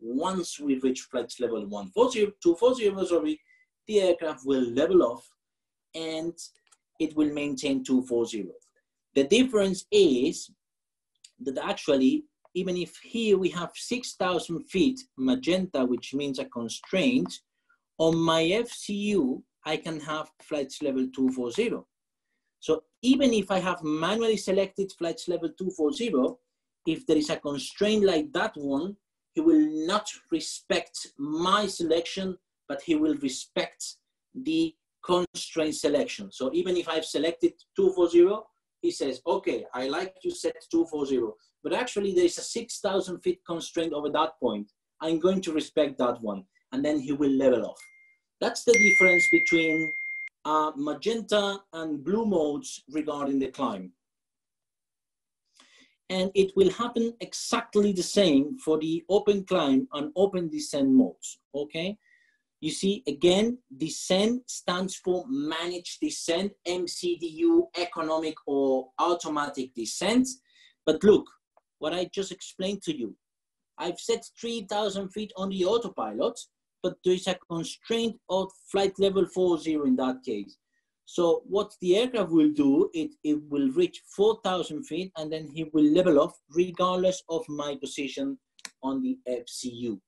Once we reach flight level 140, 240, sorry, the aircraft will level off and it will maintain 240. The difference is that actually, even if here we have 6,000 feet magenta, which means a constraint, on my FCU, I can have flights level 240. So even if I have manually selected flights level 240, if there is a constraint like that one, he will not respect my selection, but he will respect the constraint selection. So even if I've selected 240, he says, okay, I like you set 240, but actually there is a 6,000 feet constraint over that point. I'm going to respect that one. And then he will level off. That's the difference between uh, magenta and blue modes regarding the climb. And it will happen exactly the same for the open climb and open descent modes, okay? You see, again, descent stands for managed descent, MCDU, economic or automatic descent. But look, what I just explained to you. I've set 3,000 feet on the autopilot, but there's a constraint of flight level 40 in that case. So what the aircraft will do, it, it will reach 4,000 feet and then he will level off regardless of my position on the FCU.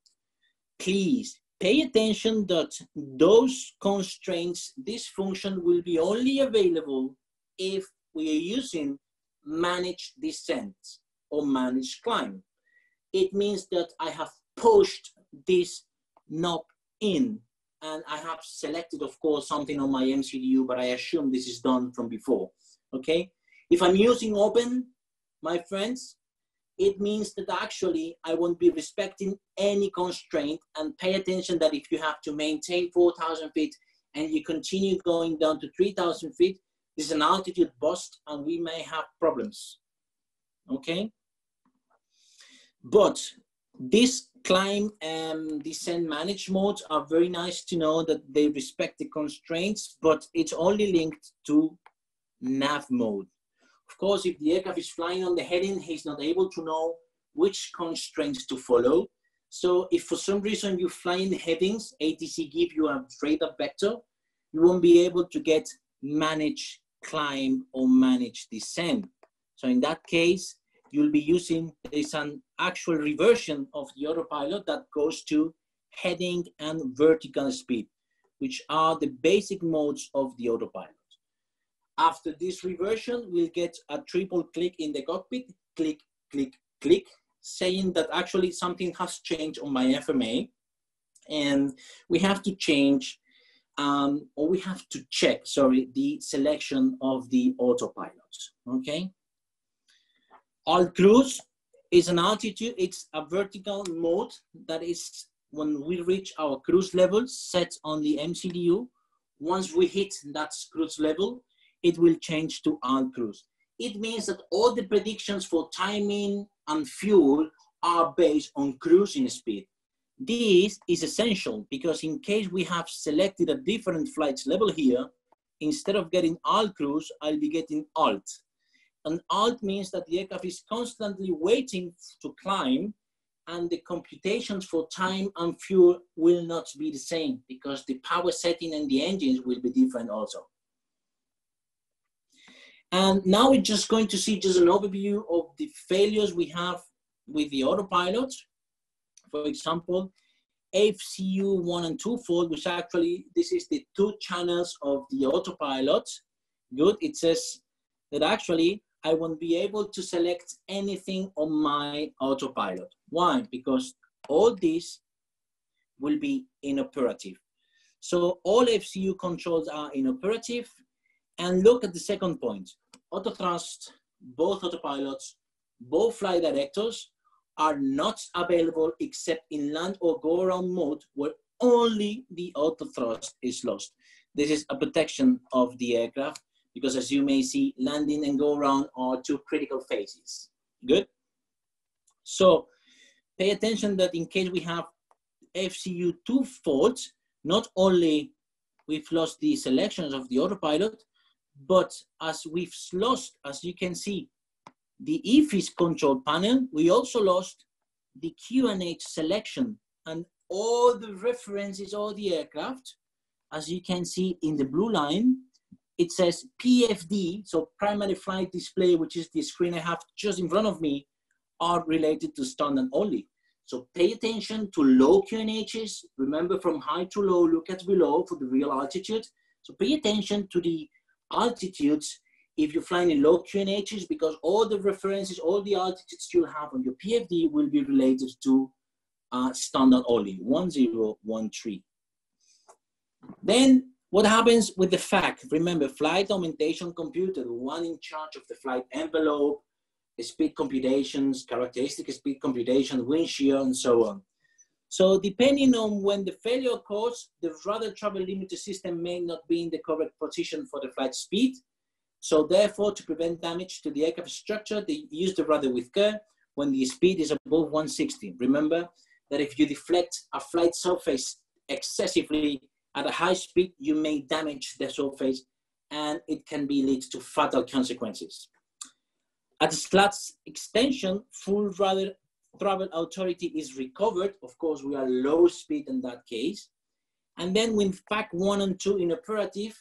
Please pay attention that those constraints, this function will be only available if we are using managed descent or managed climb. It means that I have pushed this knob in and I have selected, of course, something on my MCDU, but I assume this is done from before, okay? If I'm using open, my friends, it means that actually I won't be respecting any constraint and pay attention that if you have to maintain 4,000 feet and you continue going down to 3,000 feet, this is an altitude bust and we may have problems, okay? But this climb and descent manage modes are very nice to know that they respect the constraints, but it's only linked to nav mode. Of course, if the aircraft is flying on the heading, he's not able to know which constraints to follow. So if for some reason you fly in headings, ATC give you a radar vector, you won't be able to get manage climb or manage descent. So in that case, you'll be using, there's an actual reversion of the autopilot that goes to heading and vertical speed, which are the basic modes of the autopilot. After this reversion, we'll get a triple click in the cockpit, click, click, click, saying that actually something has changed on my FMA and we have to change um, or we have to check, sorry, the selection of the autopilot, okay? Alt cruise is an altitude, it's a vertical mode that is when we reach our cruise level set on the MCDU. Once we hit that cruise level, it will change to alt cruise. It means that all the predictions for timing and fuel are based on cruising speed. This is essential because in case we have selected a different flight level here, instead of getting alt cruise, I'll be getting alt. And alt means that the aircraft is constantly waiting to climb and the computations for time and fuel will not be the same because the power setting and the engines will be different also. And now we're just going to see just an overview of the failures we have with the autopilot. For example, FCU 1 and 2 fault, which actually, this is the two channels of the autopilot. Good, it says that actually I won't be able to select anything on my autopilot. Why? Because all this will be inoperative. So all FCU controls are inoperative. And look at the second point. Auto thrust, both autopilots, both flight directors are not available except in land or go around mode where only the auto thrust is lost. This is a protection of the aircraft because as you may see, landing and go around are two critical phases. Good? So pay attention that in case we have FCU2 faults, not only we've lost the selections of the autopilot, but as we've lost, as you can see, the EFIS control panel, we also lost the QNH selection and all the references, all the aircraft, as you can see in the blue line, it says PFD, so primary flight display, which is the screen I have just in front of me, are related to standard only. So pay attention to low QNHs. Remember from high to low, look at below for the real altitude. So pay attention to the altitudes if you fly in low QNHs because all the references, all the altitudes you'll have on your PFD will be related to uh, standard only, 1013. Then what happens with the FAC? Remember, flight augmentation computer, the one in charge of the flight envelope, speed computations, characteristic speed computation, wind shear, and so on. So depending on when the failure occurs, the rudder travel limiter system may not be in the correct position for the flight speed. So therefore, to prevent damage to the aircraft structure, they use the rudder with care when the speed is above 160. Remember that if you deflect a flight surface excessively at a high speed, you may damage the surface and it can be lead to fatal consequences. At the slats extension, full rudder travel authority is recovered. Of course, we are low speed in that case. And then with FAC 1 and 2 in operative,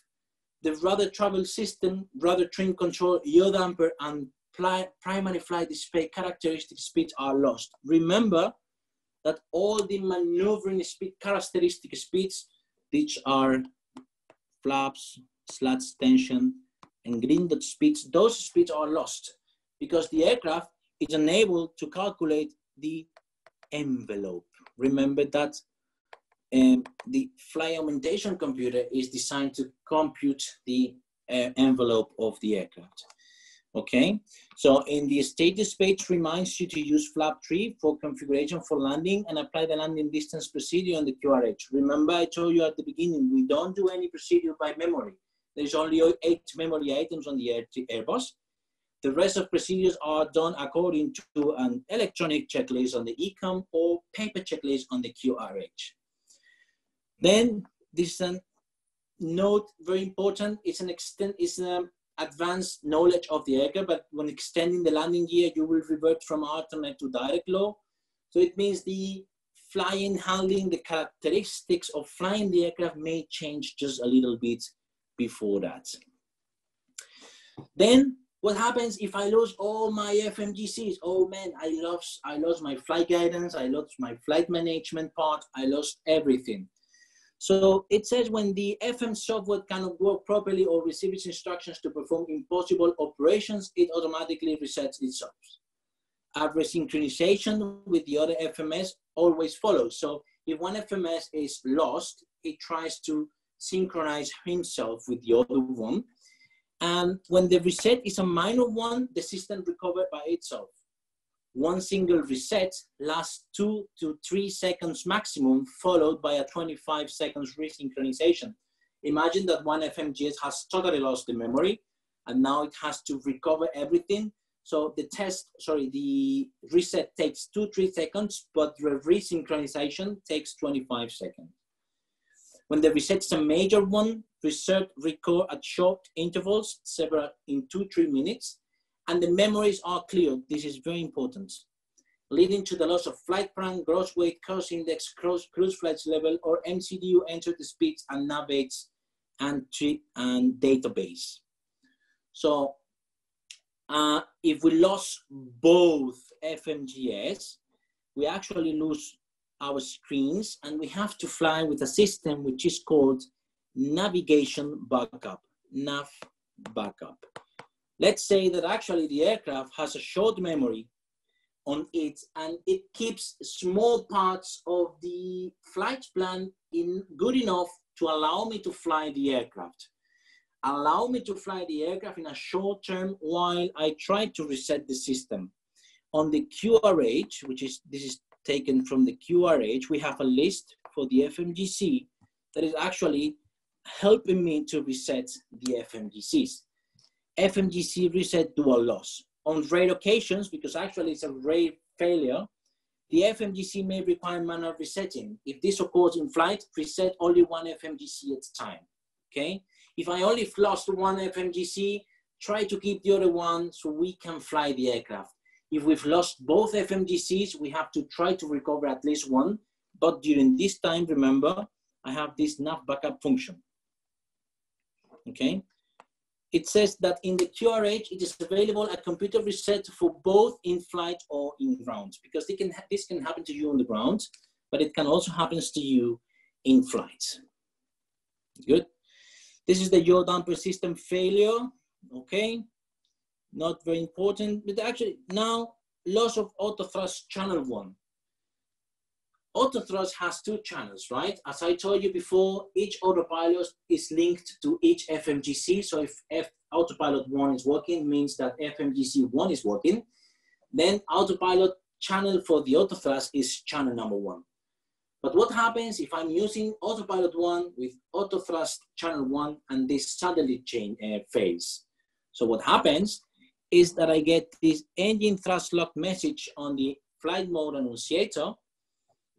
the rudder travel system, rudder trim control, yaw damper, and primary flight display characteristic speeds are lost. Remember that all the maneuvering speed characteristic speeds, which are flaps, slats tension, and green dot speeds, those speeds are lost because the aircraft is unable to calculate the envelope. Remember that um, the fly augmentation computer is designed to compute the uh, envelope of the aircraft. Okay, so in the status page reminds you to use flap 3 for configuration for landing and apply the landing distance procedure on the QRH. Remember I told you at the beginning, we don't do any procedure by memory. There's only eight memory items on the Airbus. The rest of procedures are done according to an electronic checklist on the ECAM or paper checklist on the QRH. Then this is a note, very important, it's an extent, it's an advanced knowledge of the aircraft, but when extending the landing gear, you will revert from alternate to direct law. So it means the flying, handling, the characteristics of flying the aircraft may change just a little bit before that. Then what happens if I lose all my FMGCs? Oh man, I lost, I lost my flight guidance, I lost my flight management part, I lost everything. So it says when the FM software cannot work properly or receive its instructions to perform impossible operations, it automatically resets itself. A resynchronization with the other FMS always follows. So if one FMS is lost, it tries to synchronize himself with the other one and when the reset is a minor one, the system recovers by itself. One single reset lasts two to three seconds maximum, followed by a 25 seconds resynchronization. Imagine that one FMGS has totally lost the memory and now it has to recover everything. So the test, sorry, the reset takes two, three seconds, but the resynchronization takes 25 seconds. When the reset is a major one, reset record at short intervals, several in two, three minutes, and the memories are clear. This is very important, leading to the loss of flight plan, gross weight, cost index, cross, cruise flights level, or MCDU enter the speeds and navaids and, and database. So uh, if we lost both FMGS, we actually lose our screens and we have to fly with a system which is called navigation backup, nav backup. Let's say that actually the aircraft has a short memory on it and it keeps small parts of the flight plan in good enough to allow me to fly the aircraft. Allow me to fly the aircraft in a short term while I try to reset the system. On the QRH, which is, this is taken from the QRH, we have a list for the FMGC that is actually helping me to reset the FMGCs. FMGC reset dual loss. On rare occasions, because actually it's a rare failure, the FMGC may require manual resetting. If this occurs in flight, reset only one FMGC at a time, okay? If I only lost one FMGC, try to keep the other one so we can fly the aircraft. If we've lost both FMGCs, we have to try to recover at least one. But during this time, remember, I have this nav backup function. Okay. It says that in the QRH, it is available at computer reset for both in flight or in ground because can this can happen to you on the ground, but it can also happen to you in flight. Good. This is the yaw damper system failure. okay? Not very important, but actually now loss of autothrust channel one. Autothrust has two channels, right? As I told you before, each autopilot is linked to each FMGC. So if F autopilot one is working, means that FMGC one is working. Then autopilot channel for the autothrust is channel number one. But what happens if I'm using autopilot one with autothrust channel one and this suddenly change uh, phase? So what happens is that I get this engine thrust lock message on the flight mode annunciator.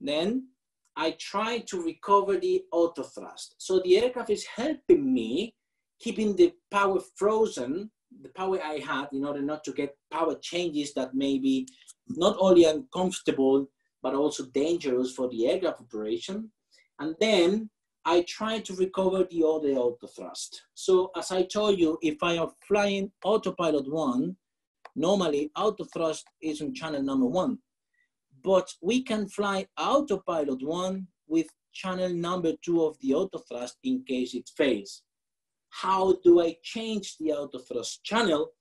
Then I try to recover the auto thrust. So the aircraft is helping me keeping the power frozen, the power I had in order not to get power changes that may be not only uncomfortable, but also dangerous for the aircraft operation. And then I try to recover the other autothrust. So as I told you, if I am flying autopilot one, normally autothrust is on channel number one. But we can fly autopilot one with channel number two of the autothrust in case it fails. How do I change the autothrust channel?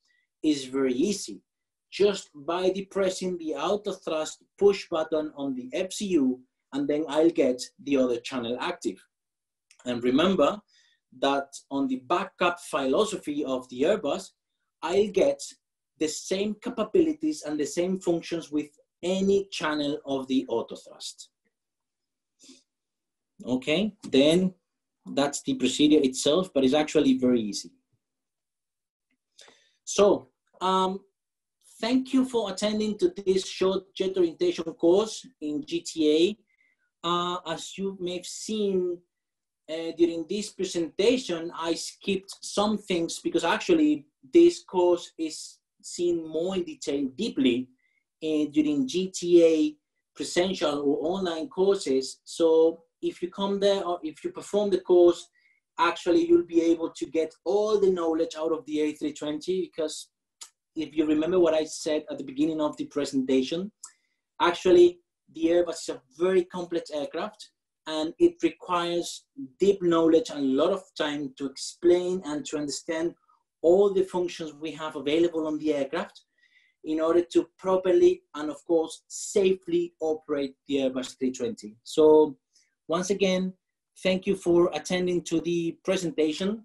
Is very easy. Just by depressing the autothrust push button on the FCU, and then I'll get the other channel active. And remember that on the backup philosophy of the Airbus, I'll get the same capabilities and the same functions with any channel of the autothrust. Okay, then that's the procedure itself, but it's actually very easy. So, um, thank you for attending to this short jet orientation course in GTA. Uh, as you may have seen uh, during this presentation, I skipped some things because actually this course is seen more in detail deeply uh, during GTA presential or online courses. So if you come there or if you perform the course, actually you'll be able to get all the knowledge out of the A320 because if you remember what I said at the beginning of the presentation, actually the Airbus is a very complex aircraft and it requires deep knowledge and a lot of time to explain and to understand all the functions we have available on the aircraft in order to properly and of course safely operate the Airbus 320. So once again, thank you for attending to the presentation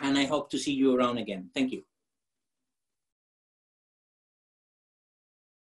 and I hope to see you around again. Thank you.